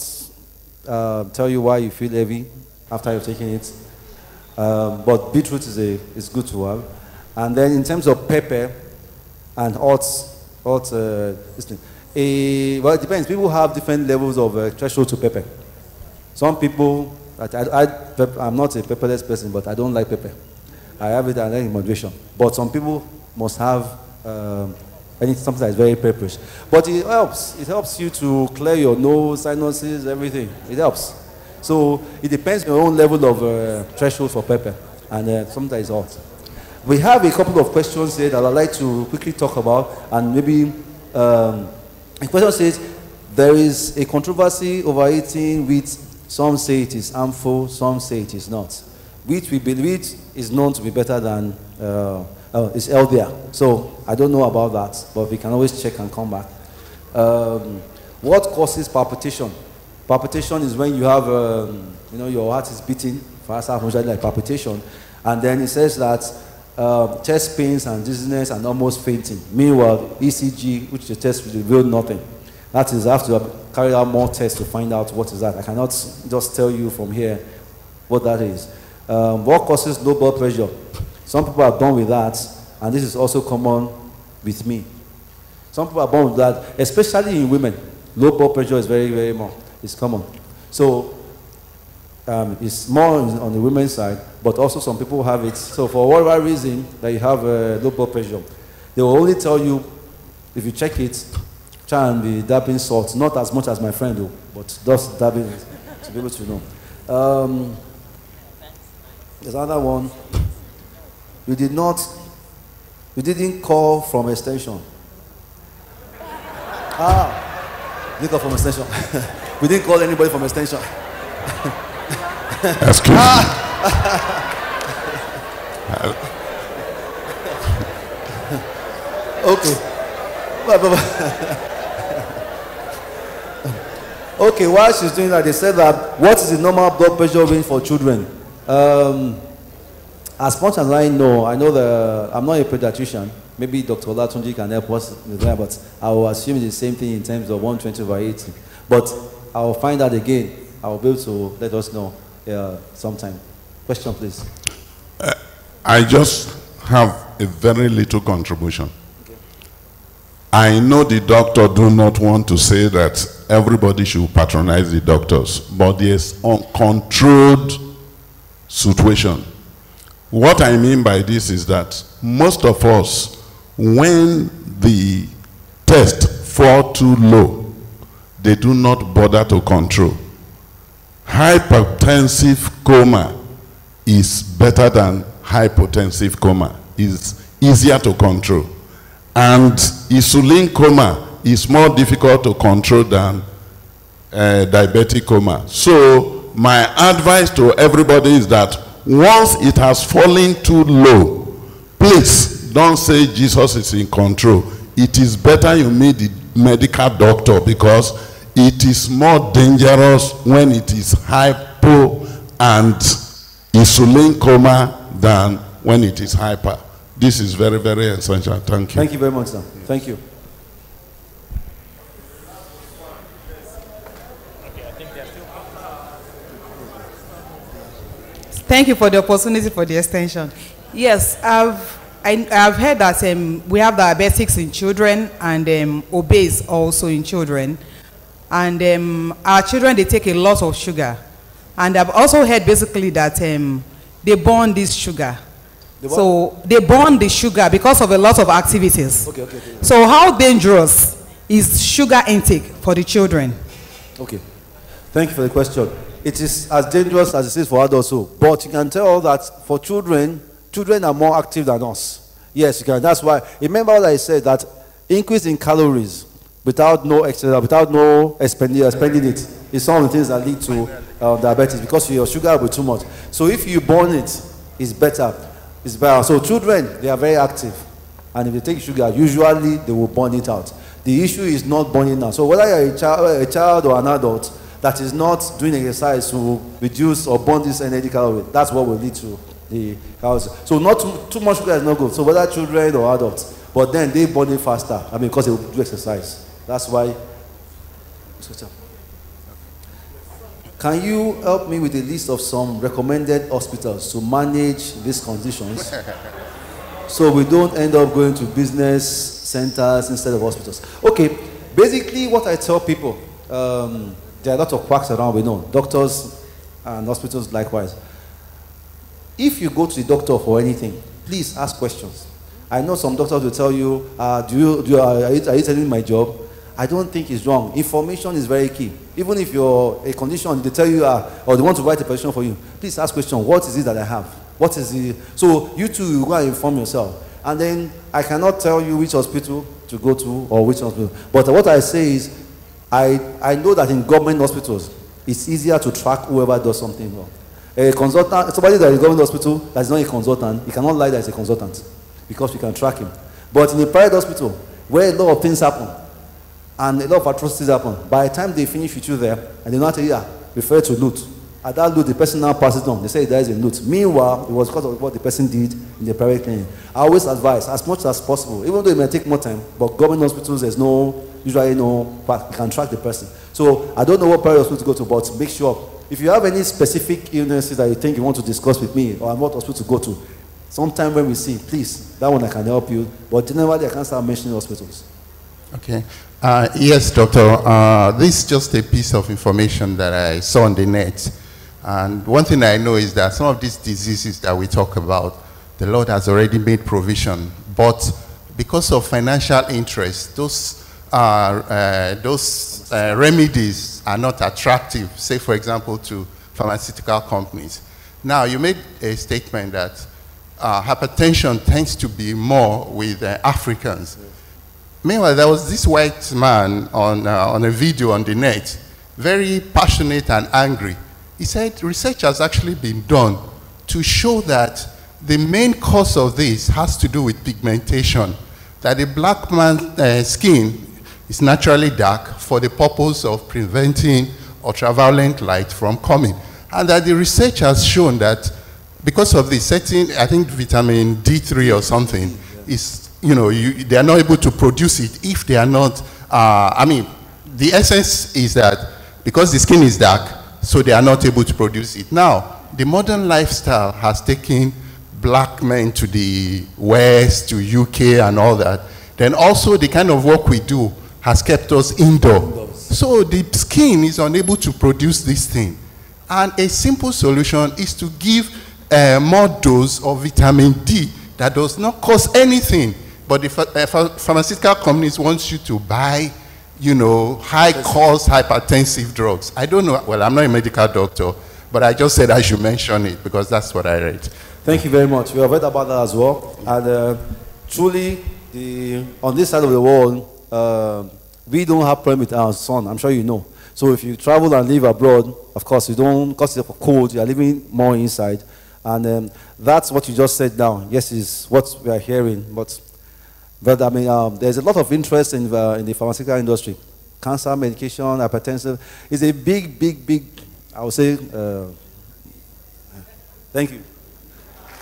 uh, tell you why you feel heavy after you've taken it, um, but beetroot is a is good to have. And then in terms of pepper and hot, hot, uh, a, well, it depends. People have different levels of uh, threshold to pepper. Some people, I I I'm not a pepperless person, but I don't like pepper. I have it and then in moderation. But some people must have um, any, something that is very pepperish. But it helps. It helps you to clear your nose, sinuses, everything. It helps. So it depends on your own level of uh, threshold for pepper. And uh, something is hot. We have a couple of questions here that I'd like to quickly talk about. And maybe um, question says, there is a controversy over eating wheat. Some say it is harmful, some say it is not. Wheat, we believe, is known to be better than, uh, uh, it's healthier. So I don't know about that, but we can always check and come back. Um, what causes palpitation? Palpitation is when you have, um, you know, your heart is beating, fast, like palpitation, and then it says that um, chest pains and dizziness and almost fainting. Meanwhile, ECG, which the test revealed nothing. That is, I have to carry out more tests to find out what is that. I cannot just tell you from here what that is. Um, what causes low blood pressure? Some people are born with that, and this is also common with me. Some people are born with that, especially in women. Low blood pressure is very, very more. It's common. So um, it's more on the women's side, but also some people have it. So for whatever reason that you have uh, low blood pressure, they will only tell you if you check it, try and be dabbing salt, not as much as my friend do, but just dabbing to be able to know. Um, there's another one. You did not, you didn't call from extension. Ah, didn't call from extension. we didn't call anybody from extension.
Excuse me.
okay. Okay, while she's doing that, they said that what is the normal blood pressure range for children? Um, as much as I know, I know the I'm not a pediatrician. Maybe Dr. Olatunji can help us with that, but I will assume the same thing in terms of 120 over 80. But I will find out again. I will be able to let us know uh, sometime. Question, please.
I just have a very little contribution. I know the doctor do not want to say that everybody should patronize the doctors, but there's uncontrolled situation. What I mean by this is that most of us, when the test fall too low, they do not bother to control. Hypertensive coma is better than hypotensive coma. Is easier to control. And insulin coma is more difficult to control than uh, diabetic coma. So my advice to everybody is that once it has fallen too low, please don't say Jesus is in control. It is better you meet the medical doctor because it is more dangerous when it is hypo and insulin coma than when it is hyper. This is very, very essential. Thank you.
Thank you very much, sir. Thank you.
Thank you for the opportunity for the extension. Yes, I've, I, I've heard that um, we have diabetics in children and um, obese also in children. And um, our children, they take a lot of sugar. And I've also heard basically that um, they burn this sugar.
They
so they burn the sugar because of a lot of activities.
Okay, okay, okay.
So how dangerous is sugar intake for the children?
Okay. Thank you for the question. It is as dangerous as it is for adults, too. but you can tell that for children, children are more active than us. Yes, you can. That's why. Remember what I said that increase in calories without no exercise, without no expending, expending it is some of the things that lead to uh, diabetes because your sugar will be too much. So if you burn it, it's better. It's better. So children, they are very active, and if they take sugar, usually they will burn it out. The issue is not burning out. So whether you're a a child or an adult that is not doing exercise to reduce or burn this energy calorie, that's what will lead to the calories. So not too, too much sugar is not good. So whether children or adults, but then they burn it faster. I mean, because they do exercise. That's why. Can you help me with a list of some recommended hospitals to manage these conditions so we don't end up going to business centers instead of hospitals? Okay, basically, what I tell people um, there are a lot of quacks around, we know, doctors and hospitals likewise. If you go to the doctor for anything, please ask questions. I know some doctors will tell you, uh, do you, do you, are, you, are you telling my job? I don't think it's wrong. Information is very key. Even if you're a condition, they tell you, uh, or they want to write a petition for you, please ask question, what is it that I have? What is the, so you too, you go and inform yourself. And then I cannot tell you which hospital to go to or which hospital. But what I say is, I, I know that in government hospitals, it's easier to track whoever does something wrong. A consultant, somebody that is government hospital that is not a consultant, he cannot lie that he's a consultant because we can track him. But in a private hospital, where a lot of things happen and a lot of atrocities happen, by the time they finish with you there, and they not tell you, yeah, refer to LUTH. At that LUTH, the person now passes on. They say there is a loot. Meanwhile, it was because of what the person did in the private clinic. I always advise, as much as possible, even though it may take more time, but government hospitals, there's no, usually no, you can track the person. So I don't know what private hospital to go to, but make sure, if you have any specific illnesses that you think you want to discuss with me, or I'm what hospital to go to, sometime when we see, please, that one I can help you. But generally, I can't start mentioning hospitals.
Okay. Uh, yes, doctor. Uh, this is just a piece of information that I saw on the net. And one thing I know is that some of these diseases that we talk about, the Lord has already made provision. But because of financial interest, those, uh, those uh, remedies are not attractive, say, for example, to pharmaceutical companies. Now, you made a statement that uh, hypertension tends to be more with uh, Africans. Meanwhile, there was this white man on, on a video on the net, very passionate and angry. He said research has actually been done to show that the main cause of this has to do with pigmentation. That the black man's uh, skin is naturally dark for the purpose of preventing ultraviolet light from coming. And that the research has shown that because of the setting, I think vitamin D3 or something, is, you know, you, they are not able to produce it if they are not, uh, I mean, the essence is that because the skin is dark, so they are not able to produce it. Now, the modern lifestyle has taken black men to the West, to UK and all that. Then also the kind of work we do has kept us indoor. So the skin is unable to produce this thing. And a simple solution is to give uh, more dose of vitamin D that does not cost anything. But the ph- uh, ph- pharmaceutical companies want you to buy, you know, high cost hypertensive drugs. I don't know. Well, I'm not a medical doctor, but I just said I should mention it because that's what I read.
Thank you very much. We have read about that as well. And uh, truly, the, on this side of the world, uh, we don't have problem with our sun. I'm sure you know. So if you travel and live abroad, of course, you don't, because it's cold, you are living more inside. And um, that's what you just said now. Yes, is what we are hearing. But, but I mean, um, there's a lot of interest in the, in the pharmaceutical industry. Cancer medication, hypertension is a big, big, big, I would say, uh, thank you.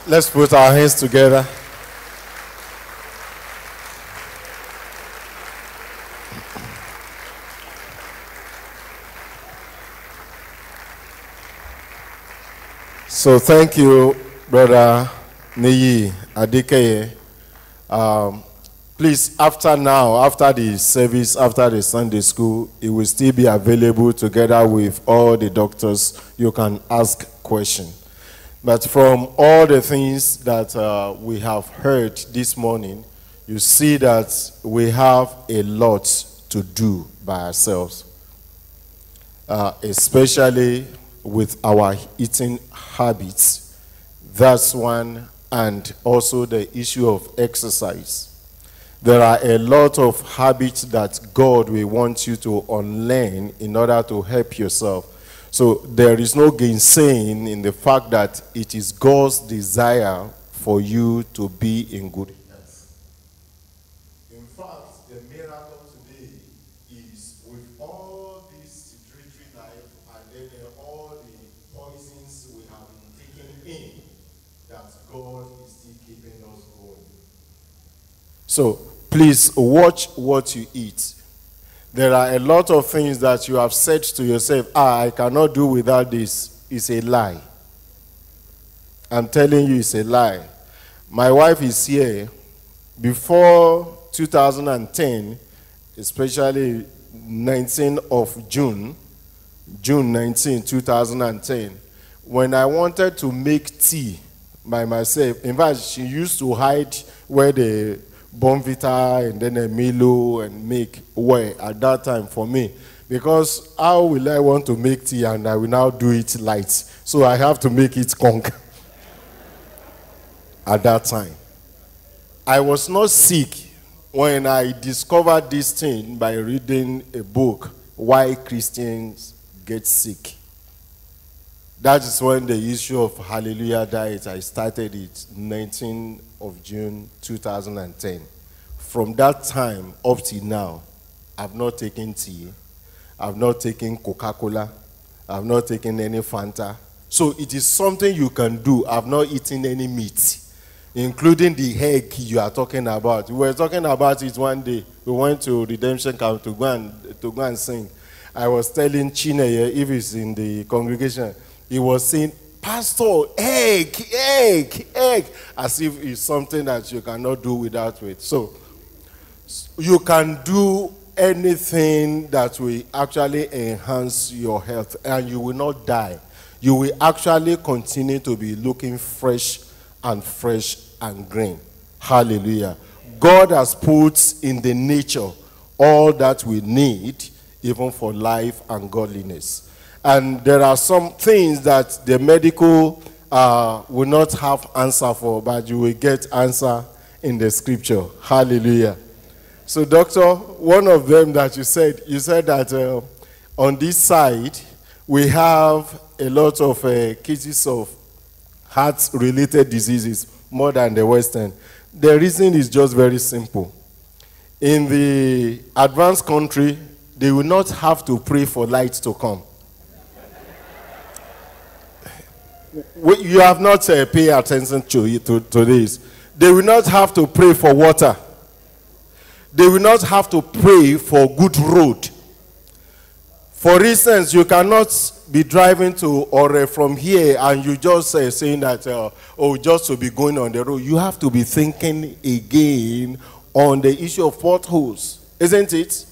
Let's put our hands together. So thank you, Brother Niyi Adekeye. Um, please, after now, after the service, after the Sunday school, it will still be available together with all the doctors. You can ask questions. But from all the things that uh, we have heard this morning, you see that we have a lot to do by ourselves, uh, especially with our eating habits. That's one, and also the issue of exercise. There are a lot of habits that God will want you to unlearn in order to help yourself. So there is no gainsaying in the fact that it is God's desire for you to be in good health. In fact, the miracle today is with all this security life and then all the poisons we have been taking in, that God is still keeping us going. So please watch what you eat. There are a lot of things that you have said to yourself, ah, I cannot do without this. It's a lie. I'm telling you, it's a lie. My wife is here. Before 2010, especially 19 of June, June 19, 2010, when I wanted to make tea by myself, in fact, she used to hide where the Bournvita and then a Milo and make where at that time for me. Because how will I want to make tea and I will now do it light? So I have to make it conk at that time. I was not sick when I discovered this thing by reading a book, Why Christians Get Sick. That is when the issue of Hallelujah diet, I started it 19 of June 2010. From that time up till now, I've not taken tea, I've not taken Coca-Cola, I've not taken any Fanta. So it is something you can do. I've not eaten any meat, including the egg you are talking about. We were talking about it one day. We went to Redemption Camp to go and, to go and sing. I was telling Chineye, if he's in the congregation, he was saying, Pastor, egg, egg, egg, as if it's something that you cannot do without it. So you can do anything that will actually enhance your health and you will not die. You will actually continue to be looking fresh and fresh and green. Hallelujah. God has put in the nature all that we need, even for life and godliness. And there are some things that the medical uh, will not have answer for, but you will get answer in the scripture. Hallelujah. So, doctor, one of them that you said, you said that uh, on this side we have a lot of uh, cases of heart-related diseases more than the Western. The reason is just very simple. In the advanced country, they will not have to pray for light to come. We- You have not uh, paid attention to, to, to this. They will not have to pray for water. They will not have to pray for good road. For instance, you cannot be driving to or from here and you just uh, saying that, uh, oh, just to be going on the road. You have to be thinking again on the issue of potholes, isn't it?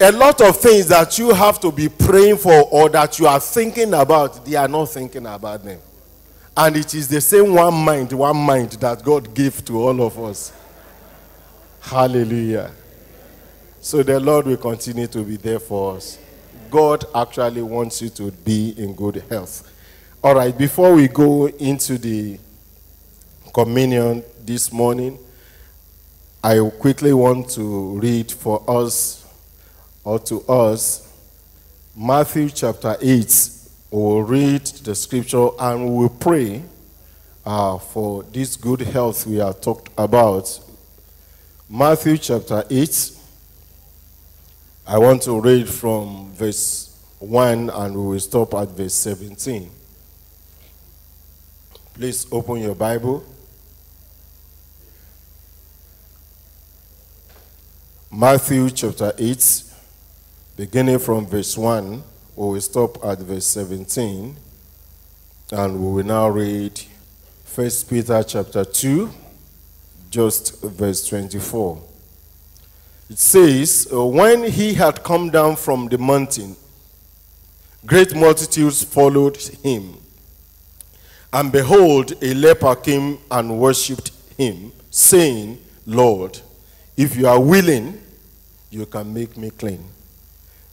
A lot of things that you have to be praying for or that you are thinking about, they are not thinking about them. And it is the same one mind, one mind that God gave to all of us. Hallelujah. So the Lord will continue to be there for us. God actually wants you to be in good health. All right, before we go into the communion this morning, I quickly want to read for us or to us Matthew chapter 8. We'll read the scripture and we will pray uh, for this good health we have talked about. Matthew chapter 8. I want to read from verse 1 and we will stop at verse 17. Please open your Bible. Matthew chapter 8, beginning from verse 1, we will stop at verse 17, and we will now read 1 Peter chapter 2, just verse 24. It says, "Uh, When he had come down from the mountain, great multitudes followed him. And behold, a leper came and worshipped him, saying, Lord, if you are willing, you can make me clean.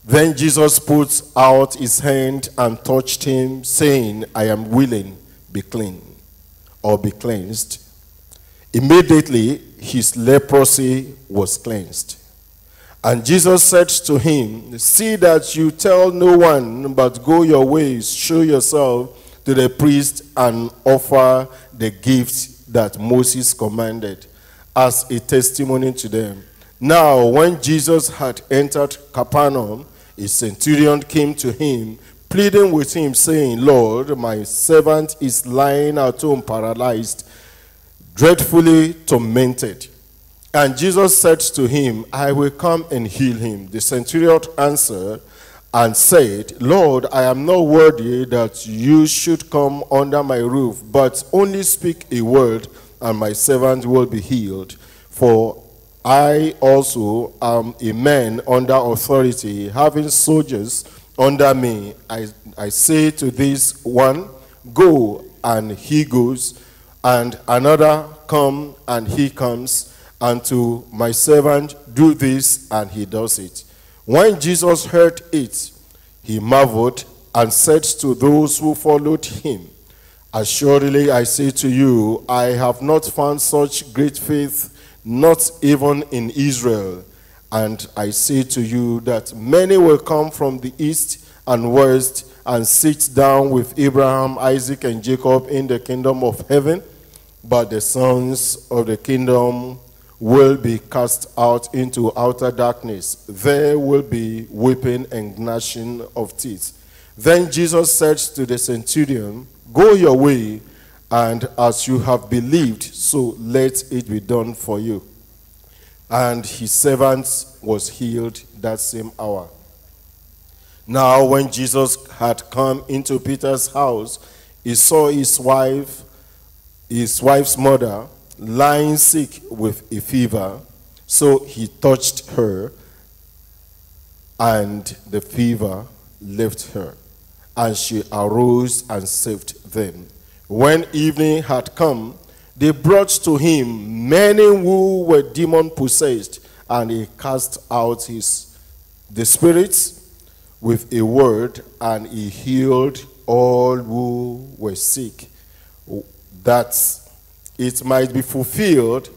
Then Jesus put out his hand and touched him, saying, I am willing, be clean, or be cleansed. Immediately his leprosy was cleansed. And Jesus said to him, See that you tell no one, but go your ways, show yourself to the priest, and offer the gift that Moses commanded as a testimony to them. Now, when Jesus had entered Capernaum, a centurion came to him, pleading with him, saying, Lord, my servant is lying at home paralyzed, dreadfully tormented. And Jesus said to him, I will come and heal him. The centurion answered and said, Lord, I am not worthy that you should come under my roof, but only speak a word, and my servant will be healed. For I also am a man under authority, having soldiers under me. I, I say to this one, Go, and he goes, and another, Come, and he comes, and to my servant, Do this, and he does it. When Jesus heard it, he marveled and said to those who followed him, Assuredly, I say to you, I have not found such great faith, not even in Israel. And I say to you that many will come from the east and west and sit down with Abraham, Isaac, and Jacob in the kingdom of heaven, but the sons of the kingdom will be cast out into outer darkness. There will be weeping and gnashing of teeth. Then Jesus said to the centurion, Go your way, and as you have believed, so let it be done for you. And his servant was healed that same hour. Now, when Jesus had come into Peter's house, he saw his wife, his wife's mother, lying sick with a fever. So he touched her, and the fever left her, and she arose and saved them. When evening had come, they brought to him many who were demon possessed, and he cast out his the spirits with a word, and he healed all who were sick, that it might be fulfilled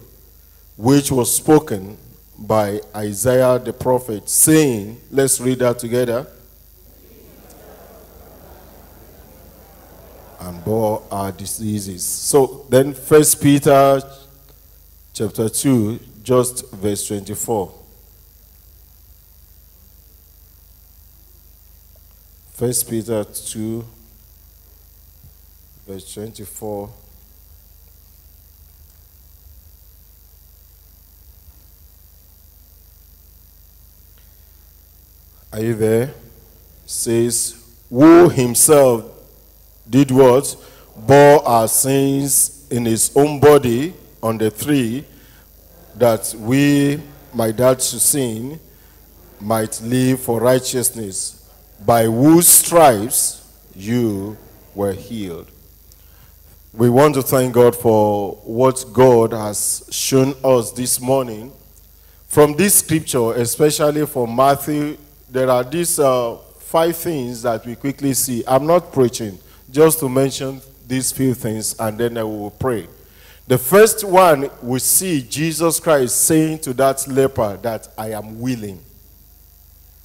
which was spoken by Isaiah the prophet, saying, Let's read that together. And bore our diseases. So then, First Peter chapter 2, just verse 24. First Peter 2, verse 24. Are you there? Says, Who himself did what? Bore our sins in his own body on the tree, that we, my dad, to sin, might live for righteousness, by whose stripes you were healed. We want to thank God for what God has shown us this morning. From this scripture, especially from Matthew, there are these uh, five things that we quickly see. I'm not preaching, just to mention these few things, and then I will pray. The first one, we see Jesus Christ saying to that leper that I am willing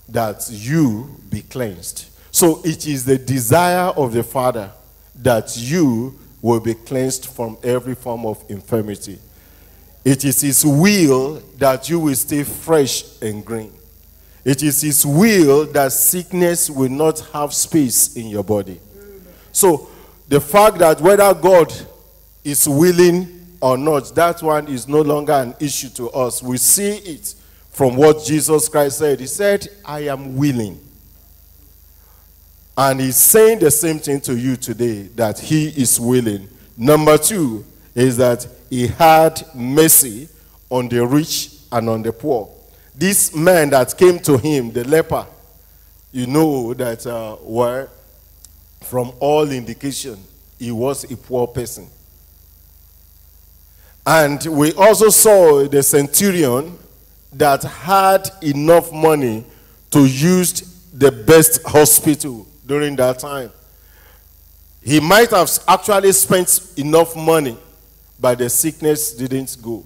that you be cleansed. So it is the desire of the Father that you will be cleansed from every form of infirmity. It is His will that you will stay fresh and green. It is His will that sickness will not have space in your body. So the fact that whether God is willing or not, that one is no longer an issue to us. We see it from what Jesus Christ said. He said, I am willing. And he's saying the same thing to you today that he is willing. Number two is that he had mercy on the rich and on the poor. This man that came to him, the leper, you know that uh, were from all indication he was a poor person. And we also saw the centurion that had enough money to use the best hospital during that time. He might have actually spent enough money, but the sickness didn't go.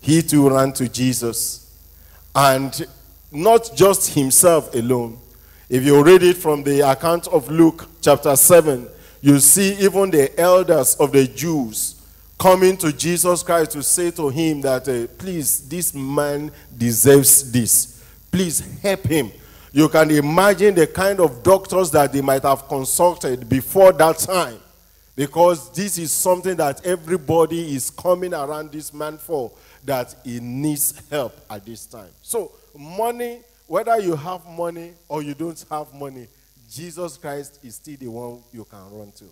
He too ran to Jesus. And not just himself alone. If you read it from the account of Luke chapter 7, you see even the elders of the Jews coming to Jesus Christ to say to him that, uh, please, this man deserves this. Please help him. You can imagine the kind of doctors that they might have consulted before that time. Because this is something that everybody is coming around this man for, that he needs help at this time. So, money, whether you have money or you don't have money, Jesus Christ is still the one you can run to.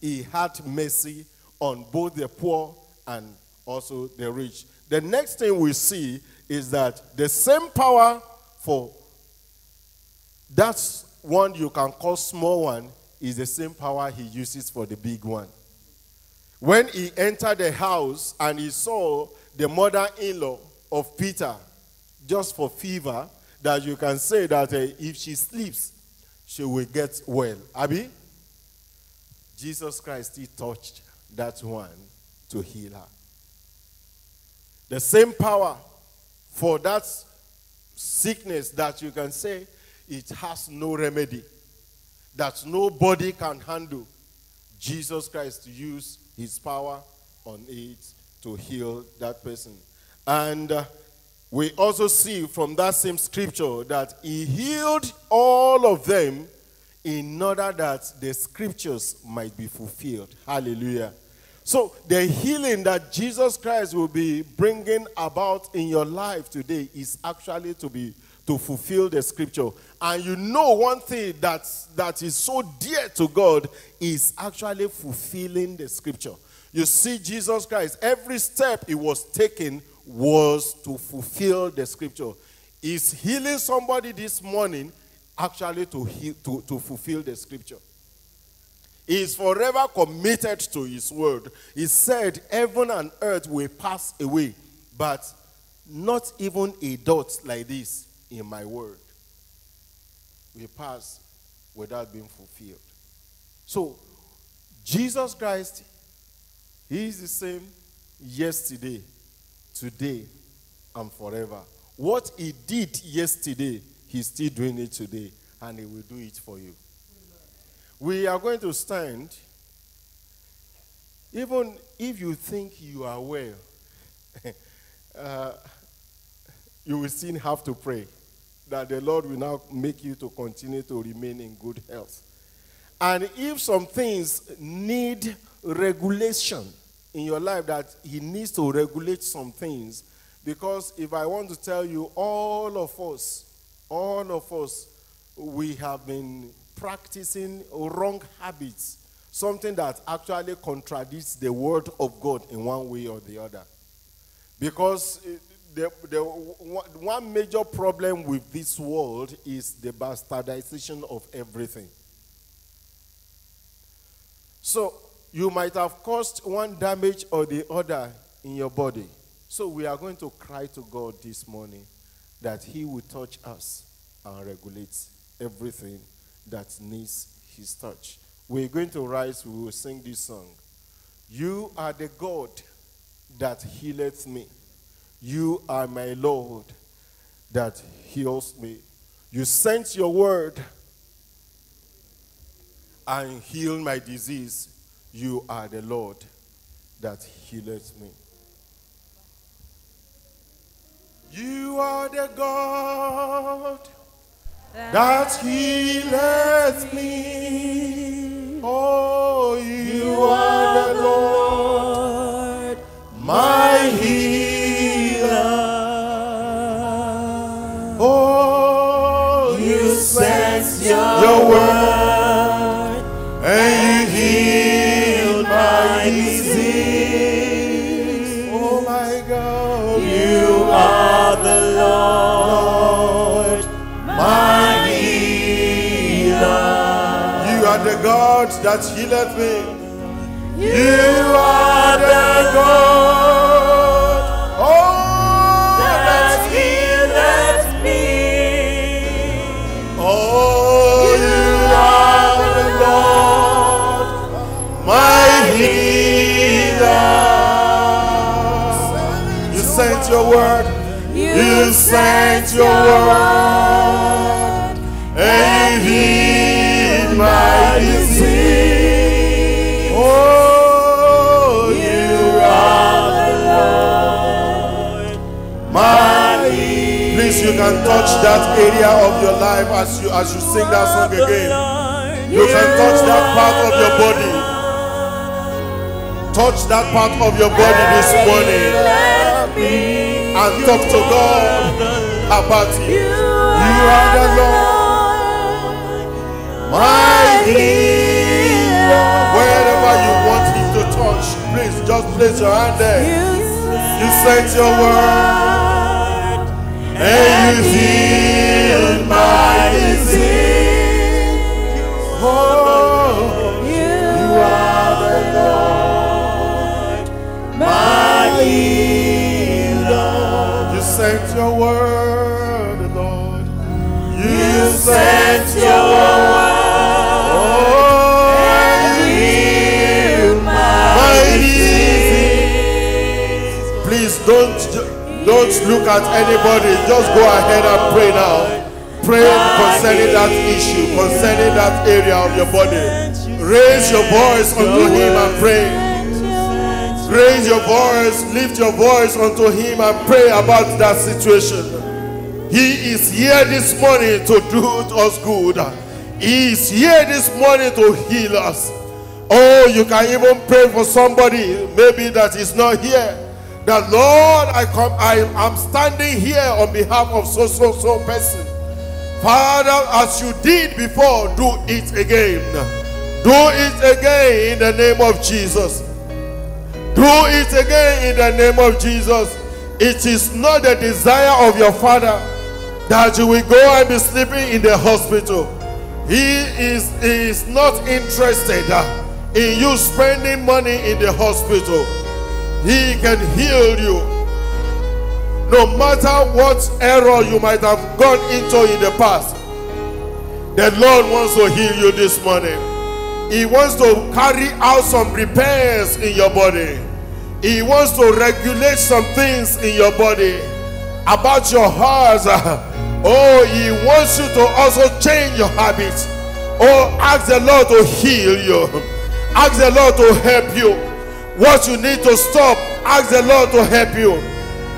He had mercy on both the poor and also the rich. The next thing we see is that the same power for that one you can call small one is the same power he uses for the big one. When he entered the house and he saw the mother in law of Peter just for fever, that you can say that uh, if she sleeps, she will get well. Abby? Jesus Christ, he touched that one to heal her. The same power for that sickness that you can say it has no remedy, that nobody can handle. Jesus Christ used his power on it to heal that person. And uh, we also see from that same scripture that he healed all of them in order that the scriptures might be fulfilled. Hallelujah. So, the healing that Jesus Christ will be bringing about in your life today is actually to be to fulfill the scripture. And you know one thing that that is so dear to God is actually fulfilling the scripture. You see Jesus Christ, every step he was taking was to fulfill the scripture. Is healing somebody this morning actually to, heal, to, to fulfill the scripture? He is forever committed to his word. He said, Heaven and earth will pass away, but not even a dot like this in my word will pass without being fulfilled. So, Jesus Christ, He is the same yesterday, today and forever. What he did yesterday, he's still doing it today, and he will do it for you. We are going to stand. Even if you think you are well, uh, you will still have to pray that the Lord will now make you to continue to remain in good health. And if some things need regulation in your life, that He needs to regulate some things, because if I want to tell you, all of us, all of us, we have been practicing wrong habits, something that actually contradicts the word of God in one way or the other. Because eh, the, the, one major problem with this world is the bastardization of everything. So, you might have caused one damage or the other in your body. So, we are going to cry to God this morning that He will touch us and regulate everything that needs His touch. We're going to rise, we will sing this song. You are the God that healeth me. You are my Lord that heals me. You sent your word and healed my disease. You are the Lord that healeth me. You are the God that healeth me. Oh, you are the Lord, my healer. That healeth me. You are the God. Oh, that healeth me. Oh, you are the Lord, my healer. You sent your word. You sent your word and healed you can touch that area of your life as you as you sing that song again. You can touch that part of your body. Touch that part of your body this morning and talk to God about it. You are the Lord, my healer. Wherever you want Him to touch, please just place your hand there. You sent your word and healed my disease. You are the Lord, my healer. You sent your word, Lord. You sent your word. Oh, don't don't look at anybody. Just go ahead and pray now. Pray concerning that issue, concerning that area of your body. Raise your voice unto Him and pray. Raise your voice, lift your voice unto Him and pray about that situation. He is here this morning to do us good. He is here this morning to heal us. Oh, you can even pray for somebody maybe that is not here. That Lord, I come, I am standing here on behalf of so so so person. Father, as you did before, do it again. Do it again in the name of Jesus. Do it again in the name of Jesus. It is not the desire of your father that you will go and be sleeping in the hospital. He is, he is not interested in you spending money in the hospital. He can heal you. No matter what error you might have gone into in the past, the Lord wants to heal you this morning. He wants to carry out some repairs in your body. He wants to regulate some things in your body about your heart. Oh, He wants you to also change your habits. Oh, ask the Lord to heal you. Ask the Lord to help you. What you need to stop, ask the Lord to help you.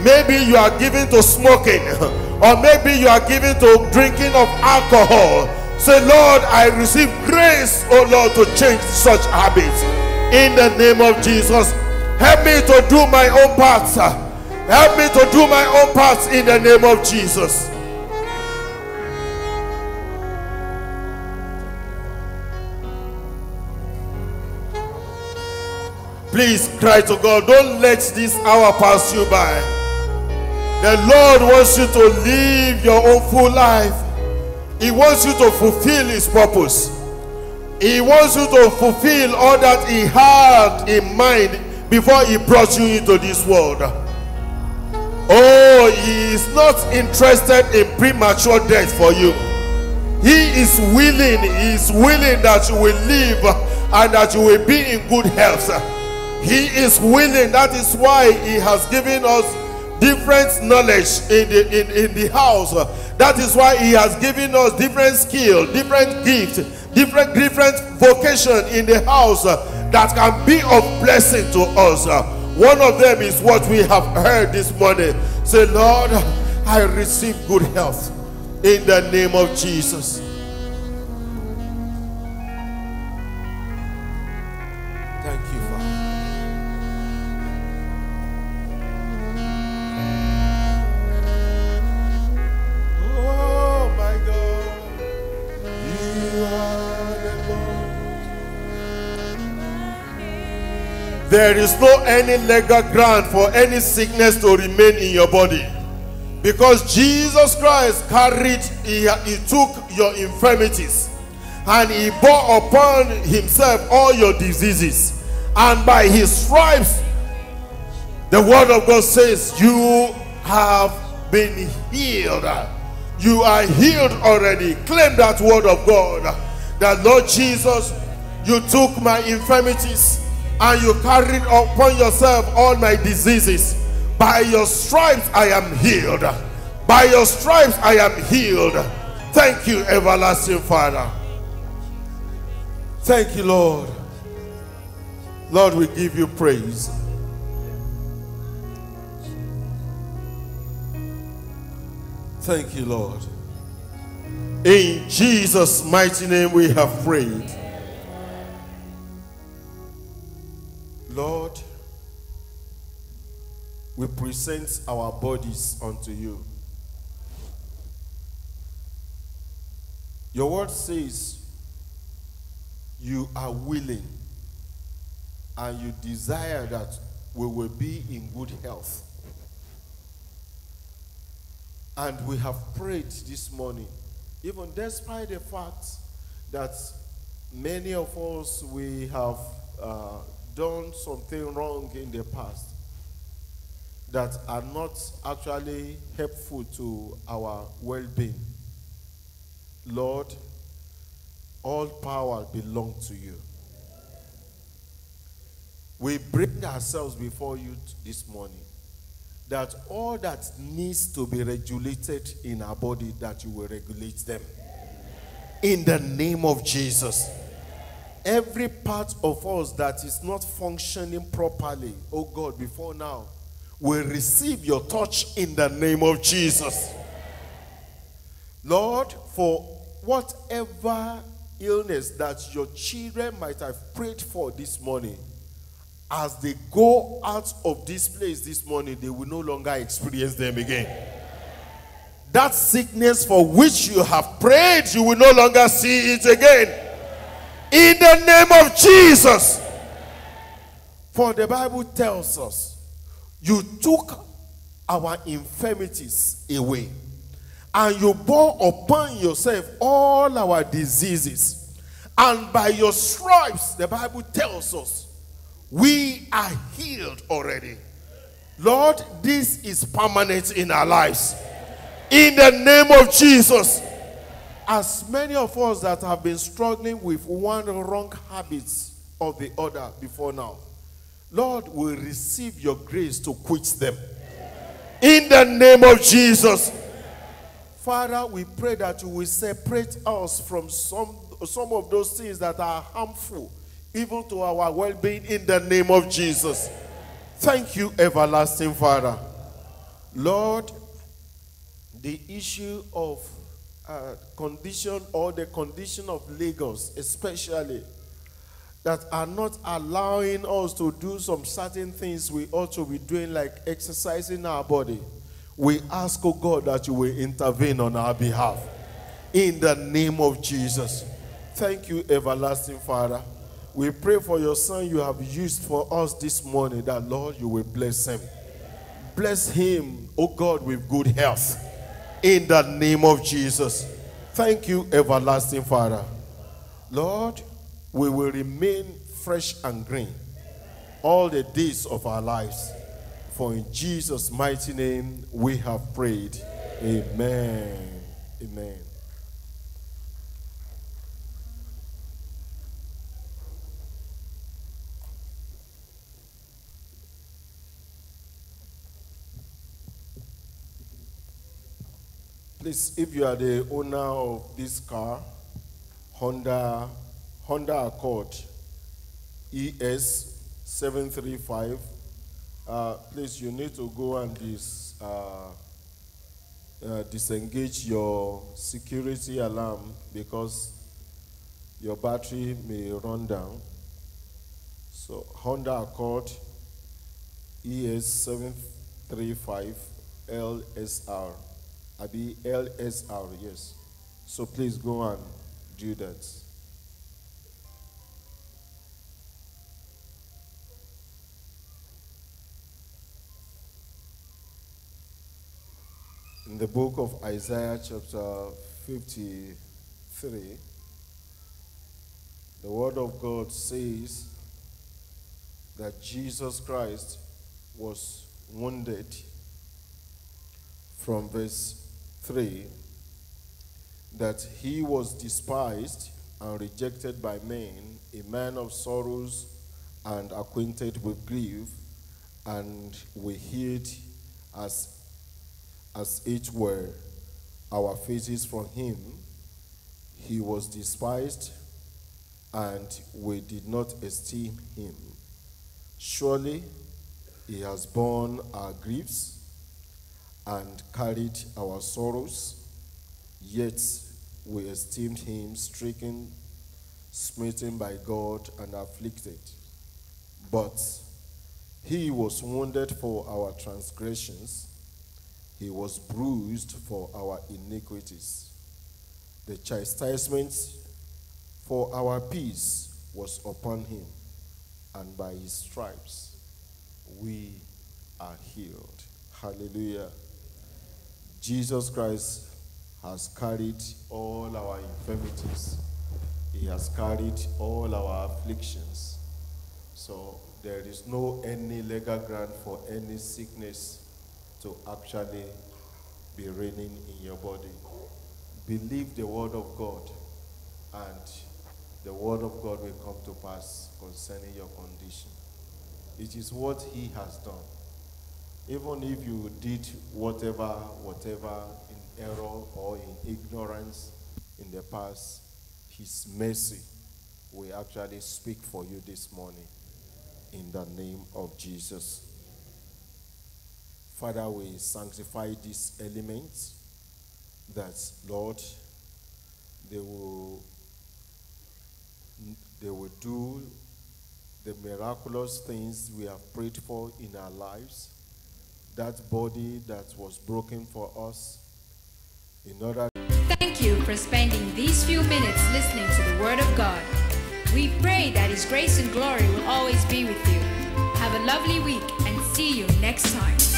Maybe you are given to smoking, or maybe you are given to drinking of alcohol. Say, Lord, I receive grace, oh Lord, to change such habits. In the name of Jesus, help me to do my own parts. Help me to do my own parts in the name of Jesus. Please cry to God. Don't let this hour pass you by. The Lord wants you to live your own full life. He wants you to fulfill His purpose. He wants you to fulfill all that He had in mind before He brought you into this world. Oh, He is not interested in premature death for you. He is willing, He is willing that you will live and that you will be in good health. He is willing. That is why He has given us different knowledge in the in, in the house. That is why He has given us different skill, different gift, different different vocation in the house that can be of blessing to us. One of them is what we have heard this morning. Say, Lord, I receive good health in the name of Jesus. There is no any legal ground for any sickness to remain in your body. Because Jesus Christ carried, he, he took your infirmities and he bore upon himself all your diseases. And by his stripes, the word of God says, You have been healed. You are healed already. Claim that word of God. That Lord Jesus, you took my infirmities and you carried upon yourself all my diseases. By your stripes I am healed. By your stripes I am healed. Thank you, everlasting Father. Thank you, Lord. Lord, we give you praise. Thank you, Lord. In Jesus' mighty name we have prayed. Present our bodies unto you. Your word says you are willing and you desire that we will be in good health. And we have prayed this morning, even despite the fact that many of us we have uh, done something wrong in the past that are not actually helpful to our well-being. Lord, all power belongs to you. We bring ourselves before you this morning that all that needs to be regulated in our body that you will regulate them in the name of Jesus every part of us that is not functioning properly oh God before now will receive your touch in the name of Jesus Lord for whatever illness that your children might have prayed for this morning as they go out of this place this morning, they will no longer experience them again. That sickness for which you have prayed, you will no longer see it again. In the name of Jesus. For the Bible tells us, you took our infirmities away, and you bore upon yourself all our diseases. And by your stripes, the Bible tells us, we are healed already. Lord, this is permanent in our lives. In the name of Jesus. As many of us that have been struggling with one wrong habit of the other before now, Lord, will receive your grace to quit them. In the name of Jesus. Father, we pray that you will separate us from some, some of those things that are harmful, even to our well being, in the name of Jesus. Thank you, everlasting Father. Lord, the issue of uh, condition or the condition of Lagos, especially, that are not allowing us to do some certain things we ought to be doing, like exercising our body. We ask, oh God, that you will intervene on our behalf. In the name of Jesus. Thank you, everlasting Father. We pray for your son you have used for us this morning, that Lord, you will bless him. Bless him, oh God, with good health. In the name of Jesus. Thank you, everlasting Father. Lord, we will remain fresh and green all the days of our lives. For in Jesus' mighty name we have prayed. Amen. Amen. Please, if you are the owner of this car, Honda, Honda Accord ES 735, uh, please, you need to go and dis, uh, uh, disengage your security alarm because your battery may run down. So, Honda Accord ES 735 LSR. Abi LSR, yes. So please go and do that. In the book of Isaiah, chapter 53, the word of God says that Jesus Christ was wounded from verse 3 that he was despised and rejected by men, a man of sorrows and acquainted with grief, and we hid as as it were our faces from him. He was despised, and we did not esteem him. Surely he has borne our griefs and carried our sorrows, yet we esteemed him stricken, smitten by God, and afflicted. But he was wounded for our transgressions, he was bruised for our iniquities. The chastisement for our peace was upon him, and by his stripes we are healed. Hallelujah. Jesus Christ has carried all our infirmities. He has carried all our afflictions. So there is no any legal ground for any sickness to actually be reigning in your body. Believe the word of God and the word of God will come to pass concerning your condition. It is what he has done even if you did whatever, whatever in error or in ignorance in the past, His mercy will actually speak for you this morning in the name of Jesus. Father, we sanctify these elements that, Lord, they will, they will do the miraculous things we have prayed for in our lives that body that was broken for us in order
Thank you for spending these few minutes listening to the Word of God. We pray that His grace and glory will always be with you. Have a lovely week and see you next time.